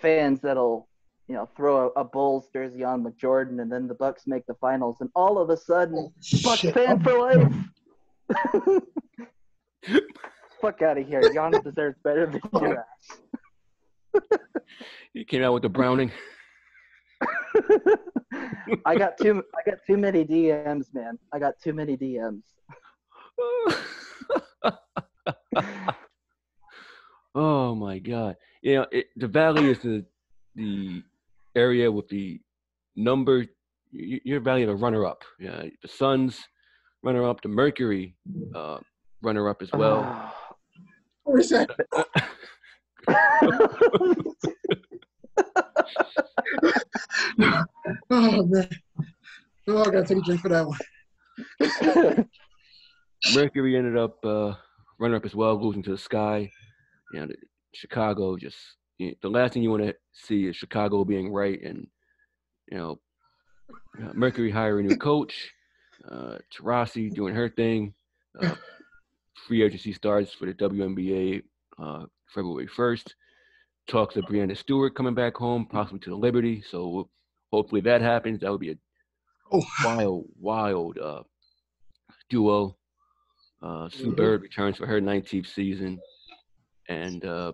fans that'll, you know, throw a, a Bulls jersey on with Jordan, and then the Bucks make the finals, and all of a sudden, Oh, Bucks shit. fan for life. Fuck out of here. Giannis deserves better than your ass. He came out with the Browning. I got too I got too many DMs, man. I got too many DMs. oh my god! You know, it, the Valley is the the area with the number. Your Valley, the runner-up. Yeah, the Suns, runner-up. The Mercury, uh, runner-up as well. Oh, man. Oh, I got to take a drink for that one. Mercury ended up uh, runner-up as well, losing to the Sky. You know, the, Chicago just you the last thing you want to see is Chicago being right, and you know, uh, Mercury hiring a new coach, uh, Taurasi doing her thing. Uh, free agency starts for the WNBA uh, February 1st. Talks of Breanna Stewart coming back home, possibly to the Liberty. So hopefully that happens. That would be a Oh, wild, wild uh, duo. Uh, Sue Mhm. Bird returns for her 19th season, and uh,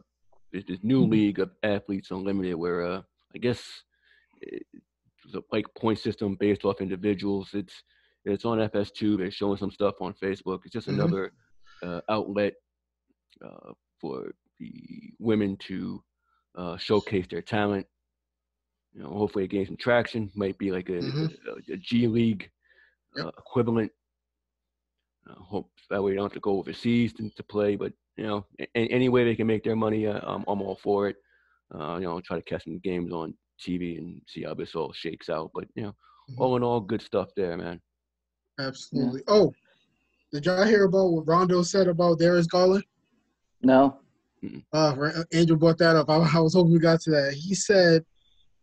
there's this new Mhm. league of athletes unlimited where uh, I guess it's a like point system based off individuals. It's it's on FS2. They're showing some stuff on Facebook. It's just Mhm. another uh, outlet uh, for the women to uh, showcase their talent. You know, hopefully it gains some traction. Might be like a, Mhm. a, a G League Yep. uh, equivalent. Uh, hope that way you don't have to go overseas to, to play, but you know, a- a- any way they can make their money, uh, I'm, I'm all for it. Uh, you know, try to catch some games on TV and see how this all shakes out. But you know, Mhm. all in all, good stuff there, man. absolutely. Oh, did y'all hear about what Rondo said about Darius Garland? No. Uh, Ra- Angel brought that up. I, I was hoping we got to that. He said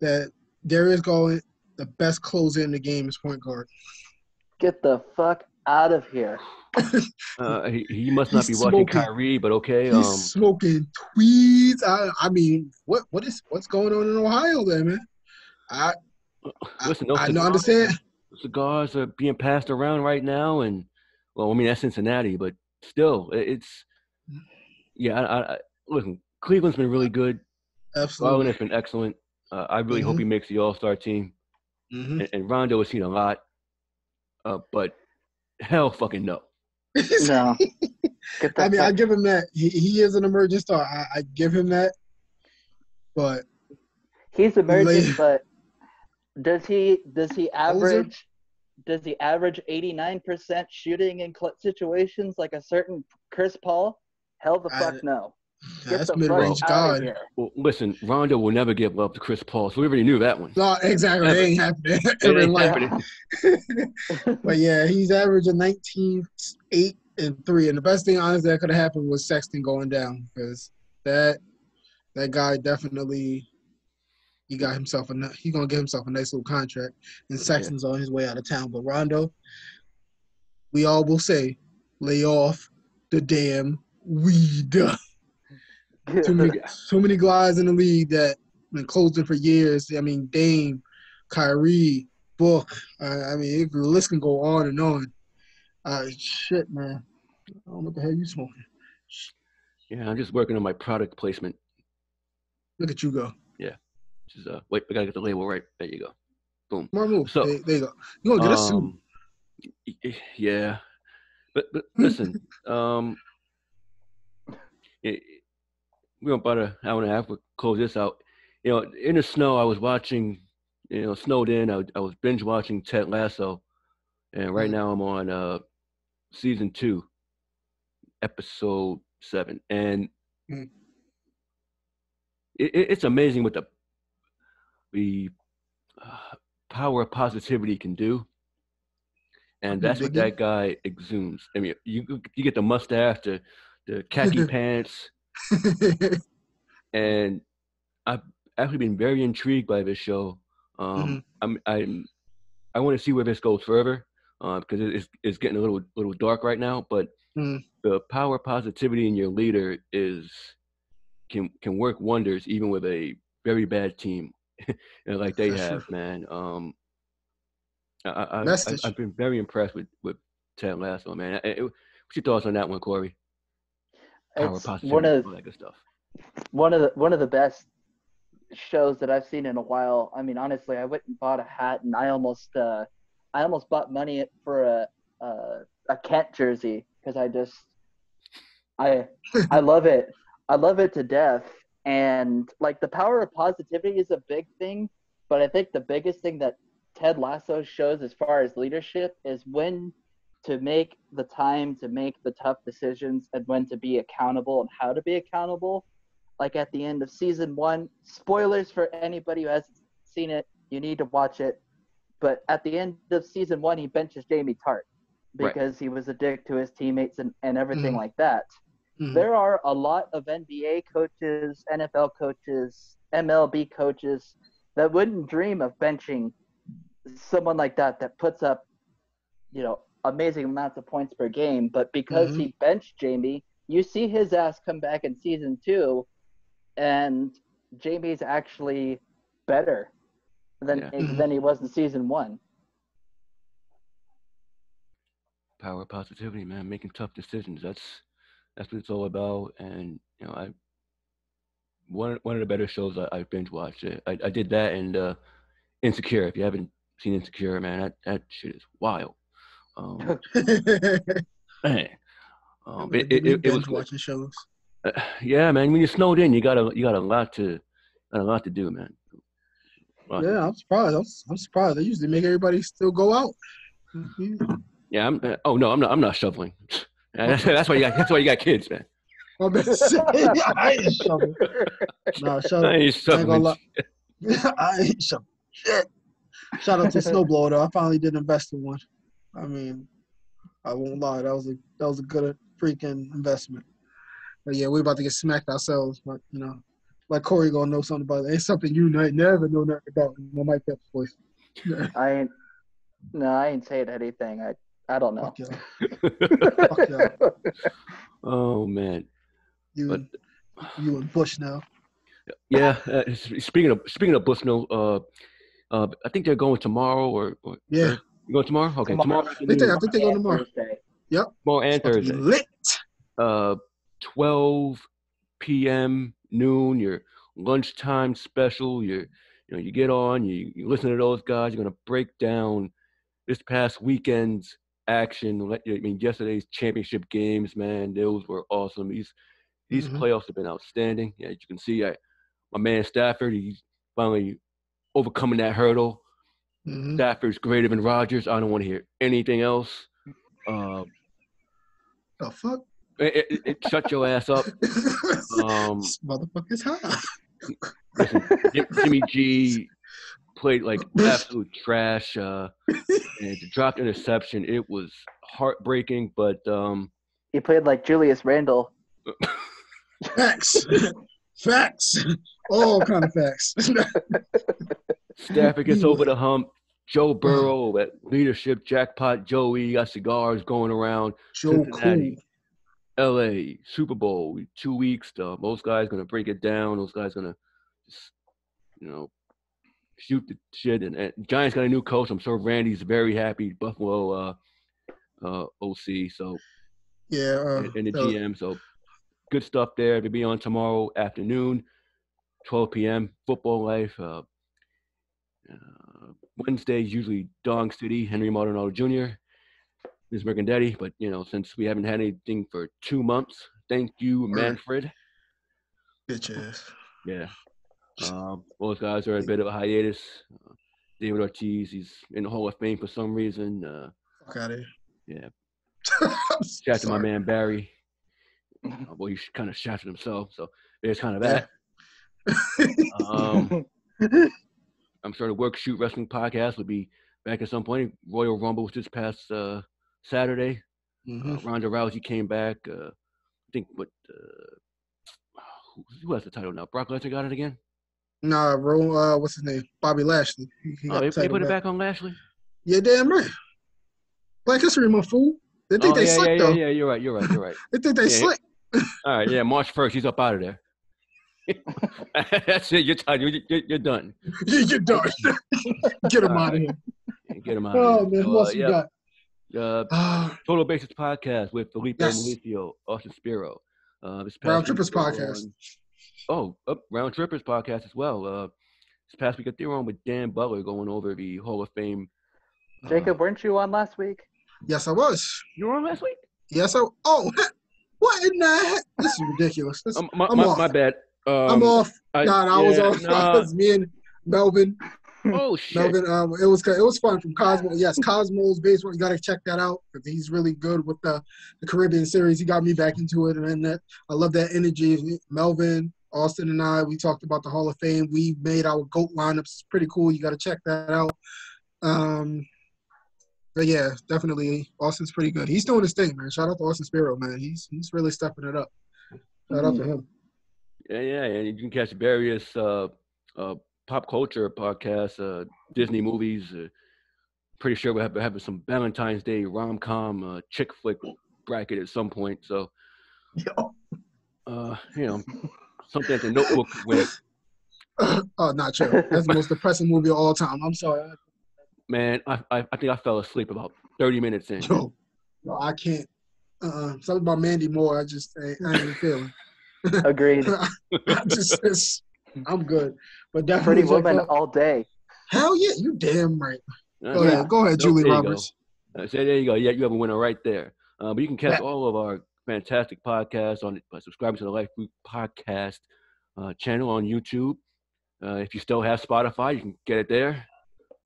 that Darius Garland, the best closer in the game, is point guard. Get the fuck out of here. Uh, he, he must not be He's watching. Kyrie, but okay. He's Um, smoking tweeds. I, I mean, what what is what's going on in Ohio there, man? I I- listen, those I don't cigars- understand. Cigars are being passed around right now, and well, I mean that's Cincinnati, but still, i- it's yeah. I, I, I- listen, Cleveland's been really good. Garland Absolutely. has been excellent. Uh, I really hope Mhm. he makes the All Star team. hmm And, and Rondo has seen a lot, uh, but hell, fucking no. No. Get the I mean, I give him that. He, he is an emerging star. I, I give him that. But He's emerging, Lay- but does he does he average does he average eighty nine percent shooting in cl- situations like a certain Chris Paul? Hell the I- fuck no. Get that's the mid range fuck out of guard. Well, listen, Rondo will never give love to Chris Paul, so we already knew that one. No, exactly. It ain't happening. It Ever ain't happening. but yeah, he's averaging 19, 8, and 3. And the best thing, honestly, that could have happened was Sexton going down because that that guy definitely he got himself a ni- he gonna get himself a nice little contract. And Sexton's on his way out of town. But Rondo, we all will say, lay off the damn weed. too many too many guys in the league that been closing for years. I mean, Dame, Kyrie, Book. Uh, I mean, it, the list can go on and on. Uh, shit, man. I don't know what the hell you smoking. Yeah, I'm just working on my product placement. Look at you go. Yeah. Which is, uh, wait, we gotta get the label right. There you go. Boom. Smart move. So- there, there you go. You gonna get a suit? Um, y- y- yeah, but but listen, um, it, we're about an hour and a half. We'll close this out. You know, in the snow, I was watching. You know, snowed in. I, I was binge watching Ted Lasso, and right Mhm. now I'm on uh season two, episode seven, and Mhm. it, it- it's amazing what the the uh, power of positivity can do. And Mhm, that's what that guy exudes. I mean, you you get the mustache, the the khaki pants, and I've actually been very intrigued by this show. Um, Mhm. I'm I'm I want to see where this goes further uh, because it- it's it's getting a little little dark right now. But Mhm. the power positivity in your leader is can can work wonders even with a very bad team, like they have, man. Um, I, I, I, I've been very impressed with with Ted Lasso, man. What's your thoughts on that one, Corey? Power positivity, one of all that good stuff. one of the one of the best shows that I've seen in a while. I mean, honestly, I went and bought a hat, and I almost uh, I almost bought money for a a, a Kent jersey because I just I I love it. I love it to death. And like the power of positivity is a big thing, but I think the biggest thing that Ted Lasso shows as far as leadership is when to make the time to make the tough decisions and when to be accountable and how to be accountable. Like at the end of season one, spoilers for anybody who hasn't seen it, you need to watch it. But at the end of season one, he benches Jamie Tartt Right. because he was a dick to his teammates and, and everything Mhm. like that. Mhm. There are a lot of NBA coaches, NFL coaches, MLB coaches that wouldn't dream of benching someone like that that puts up, you know, amazing amounts of points per game, but because mm-hmm. he benched Jamie, you see his ass come back in season two, and Jamie's actually better than yeah. Mm-hmm. than he was in season one. Power positivity, man, making tough decisions. That's that's what it's all about. And you know, I one one of the better shows I, I binge watched. I, I did that and uh, Insecure. If you haven't seen Insecure, man, that that shit is wild. Um, man, um, it, it, it, it was watching shows. Uh, yeah, man. When you're snowed in, you got a you got a lot to got a lot to do, man. Yeah, I'm surprised. I'm, I'm, surprised. They usually make everybody still go out. Mm-hmm. Yeah, I'm. Uh, oh no, I'm not. I'm not shoveling. that's why you got. That's why you got kids, man. I'm say, I ain't shoveling. No, shovel. I ain't shoveling. I ain't, I ain't shoveling. Shit. Shout out to Snowblower though. I finally did invest in one. I mean, I won't lie. That was a that was a good freaking investment. But yeah, we're about to get smacked ourselves. But you know, like Corey gonna know something about it. It's something you might never know nothing about. My Mike Phelps voice. I ain't. No, I ain't saying anything. I I don't know. Fuck Fuck oh man. You but, you and Bush now. Yeah. Uh, speaking of speaking of Bush, no. Uh, uh, I think they're going tomorrow or, or yeah. You going tomorrow? Okay, tomorrow. I think, they, I think they're going tomorrow. Thursday. Yep. Tomorrow and Thursday. Lit. Uh, 12 p.m. noon. Your lunchtime special. You you know you get on. You, you listen to those guys. You're gonna break down this past weekend's action. I mean, yesterday's championship games, man, those were awesome. These these mm-hmm. playoffs have been outstanding. Yeah, as you can see, I, my man Stafford, he's finally overcoming that hurdle. Mm-hmm. Stafford's greater than Rodgers. I don't want to hear anything else. Uh, the fuck? It, it, it, shut your ass up. Um, this motherfucker's hot. Listen, Jimmy G played like absolute trash. Uh, and dropped interception. It was heartbreaking, but um, he played like Julius Randle. Facts. facts. All kind of facts. Stafford gets over the hump. Joe Burrow at leadership jackpot. Joey got cigars going around. Joe Cincinnati, cool. L.A. Super Bowl. Two weeks. Uh, most guys gonna break it down. Those guys gonna just you know shoot the shit. And, and, Giants got a new coach. I'm sure Randy's very happy. Buffalo uh, uh, OC. So yeah, uh, and, and, the GM. So good stuff there to be on tomorrow afternoon, 12 p.m. Football Life. Uh, uh, Wednesdays usually Dog City, Henry Maldonado Jr. Ms. Mercandetti, but you know since we haven't had anything for two months, thank you, Manfred. Bitch ass. Yeah. Um, both guys are a bit of a hiatus. Uh, David Ortiz, he's in the Hall of Fame for some reason. Uh, out here. Yeah. Shout to my man Barry. Uh, well, he kind of shouted himself, so there's kind of that. um, I'm sure the Work Shoot Wrestling podcast will be back at some point. Royal Rumble was this past uh, Saturday. Mm-hmm. Uh, Ronda Rousey came back. Uh, I think what uh, who, who has the title now? Brock Lesnar got it again. Nah, bro. Uh, what's his name? Bobby Lashley. He, he oh, they, they, put back. it back on Lashley. Yeah, damn right. Black History Month, fool. They think oh, they yeah, slick yeah, though. Yeah, yeah, you're right. You're right. You're right. they think they yeah, slick. All right, yeah. March first, he's up out of there. That's it. You're done. You're, you're done. you're done. Get him out of here. Get him out. Oh man, who else uh, you got? Uh, Total Basis podcast with Felipe yes. Malicio, Austin Spiro. Uh, this Round Trippers podcast. On, oh, Round Trippers podcast as well. Uh, this past week, I on with Dan Butler going over the Hall of Fame. Jacob, uh, weren't you on last week? Yes, I was. You were on last week? Yes, I. Oh, what in the heck? This is ridiculous. This, um, my, I'm my, off. my bad. Um, I'm off. I, God, I yeah, was off. Nah. was me and Melvin. Oh shit! Melvin, um, it was it was fun from Cosmo. Yes, Cosmo's baseball. You got to check that out because he's really good with the, the Caribbean series. He got me back into it, and then that, I love that energy. Melvin, Austin, and I we talked about the Hall of Fame. We made our goat lineups. It's pretty cool. You got to check that out. Um, but yeah, definitely Austin's pretty good. He's doing his thing, man. Shout out to Austin Spiro, man. He's he's really stepping it up. Shout mm-hmm. out to him. Yeah, yeah, and you can catch various uh, uh, pop culture podcasts, uh, Disney movies, uh, pretty sure have having some Valentine's Day rom com uh, chick flick bracket at some point. So, uh, you know, something that the Notebook win. oh, not true. That's the most depressing movie of all time. I'm sorry. Man, I, I I think I fell asleep about 30 minutes in. Yo, yo I can't. Uh, something about Mandy Moore. I just I, I ain't feeling. Agreed. I just, it's, I'm good. But definitely, J. woman Cole- all day. Hell yeah, you damn right. Uh, Go yeah. ahead, go ahead, Nope, Julie there you go. Roberts. Uh, so there you go. Yeah, you have a winner right there. Uh, but you can catch Yeah. all of our fantastic podcasts on by subscribing to the Life Group Podcast uh, channel on YouTube. Uh, if you still have Spotify, you can get it there.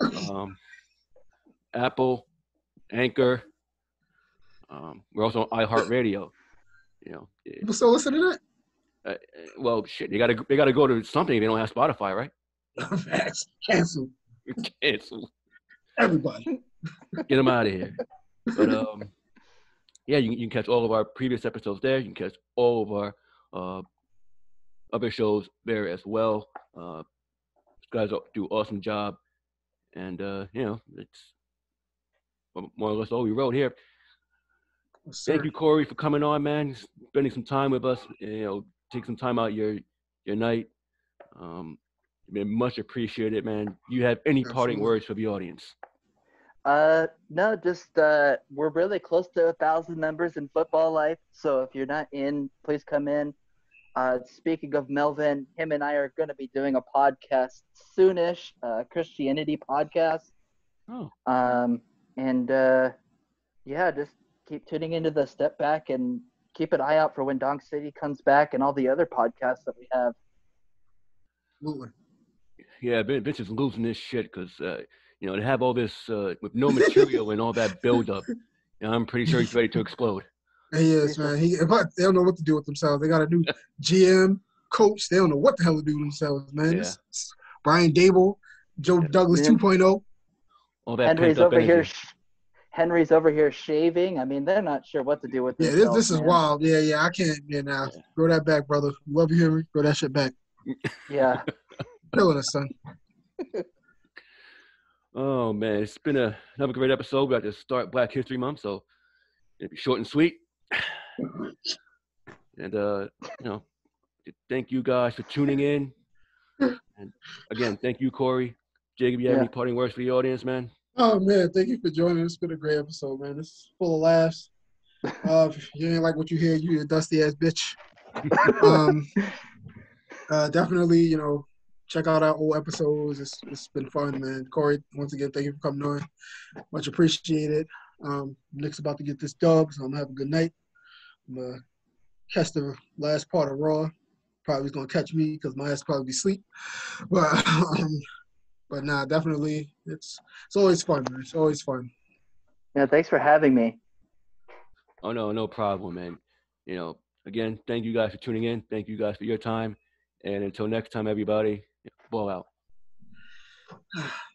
Um, Apple, Anchor. Um, we're also on iHeartRadio. You know, eh, People still listen to uh, well, shit, they gotta they gotta go to something if they don't have Spotify, right? Cancel Cancel. everybody. get them out of here. But um, yeah, you, you can catch all of our previous episodes there. You can catch all of our uh, other shows there as well. Uh, these guys do an awesome job, and uh, you know it's more or less all we wrote here. Yes, Thank you, Corey, for coming on, man. Spending some time with us. You know, take some time out your your night. Um, been much appreciated, man. You have any parting words for the audience? Uh, no, just uh, we're really close to a thousand members in football life. So if you're not in, please come in. Uh, speaking of Melvin, him and I are going to be doing a podcast soonish, uh, Christianity podcast. Oh, Um, and uh, yeah, just keep tuning into the Step Back and keep an eye out for when Donk City comes back and all the other podcasts that we have. Absolutely. Yeah, Vin- Vince is losing this shit because uh, you know to have all this uh, with no material and all that buildup. You know, I'm pretty sure he's ready to explode. He is, man. He, but they don't know what to do with themselves. They got a new GM, coach. They don't know what the hell to do with themselves, man. Yeah. This- this- Brian Daboll, Joe Yeah. Douglas Yeah. 2.0. All that Henry's pent up over here. energy. Sh- Henry's over here shaving. I mean, they're not sure what to do with this. Yeah, this, this is man. wild. Yeah, yeah. I can't. Yeah, now Yeah. grow that back, brother. Love you, Henry. Grow that shit back. Yeah. Killing us, son. Oh man, it's been a, another great episode. We got to start Black History Month, so it'll be short and sweet. And uh, you know, thank you guys for tuning in. And again, thank you, Corey. Jacob, you have Yeah. any parting words for the audience, man? Oh man, thank you for joining. It's been a great episode, man. It's full of laughs. Uh, if you ain't like what you hear, you a dusty ass bitch. Um, uh, definitely, you know, check out our old episodes. It's it's been fun, man. Corey, once again, thank you for coming on. Much appreciated. Um, Knicks about to get this dub, so I'm gonna have a good night. I'm gonna catch the last part of Raw. Probably gonna catch me because my ass probably be asleep. But um, but nah, definitely, it's it's always fun. Man. It's always fun. Yeah, thanks for having me. Oh no, no problem, man. You know, again, thank you guys for tuning in. Thank you guys for your time, and until next time, everybody, ball out.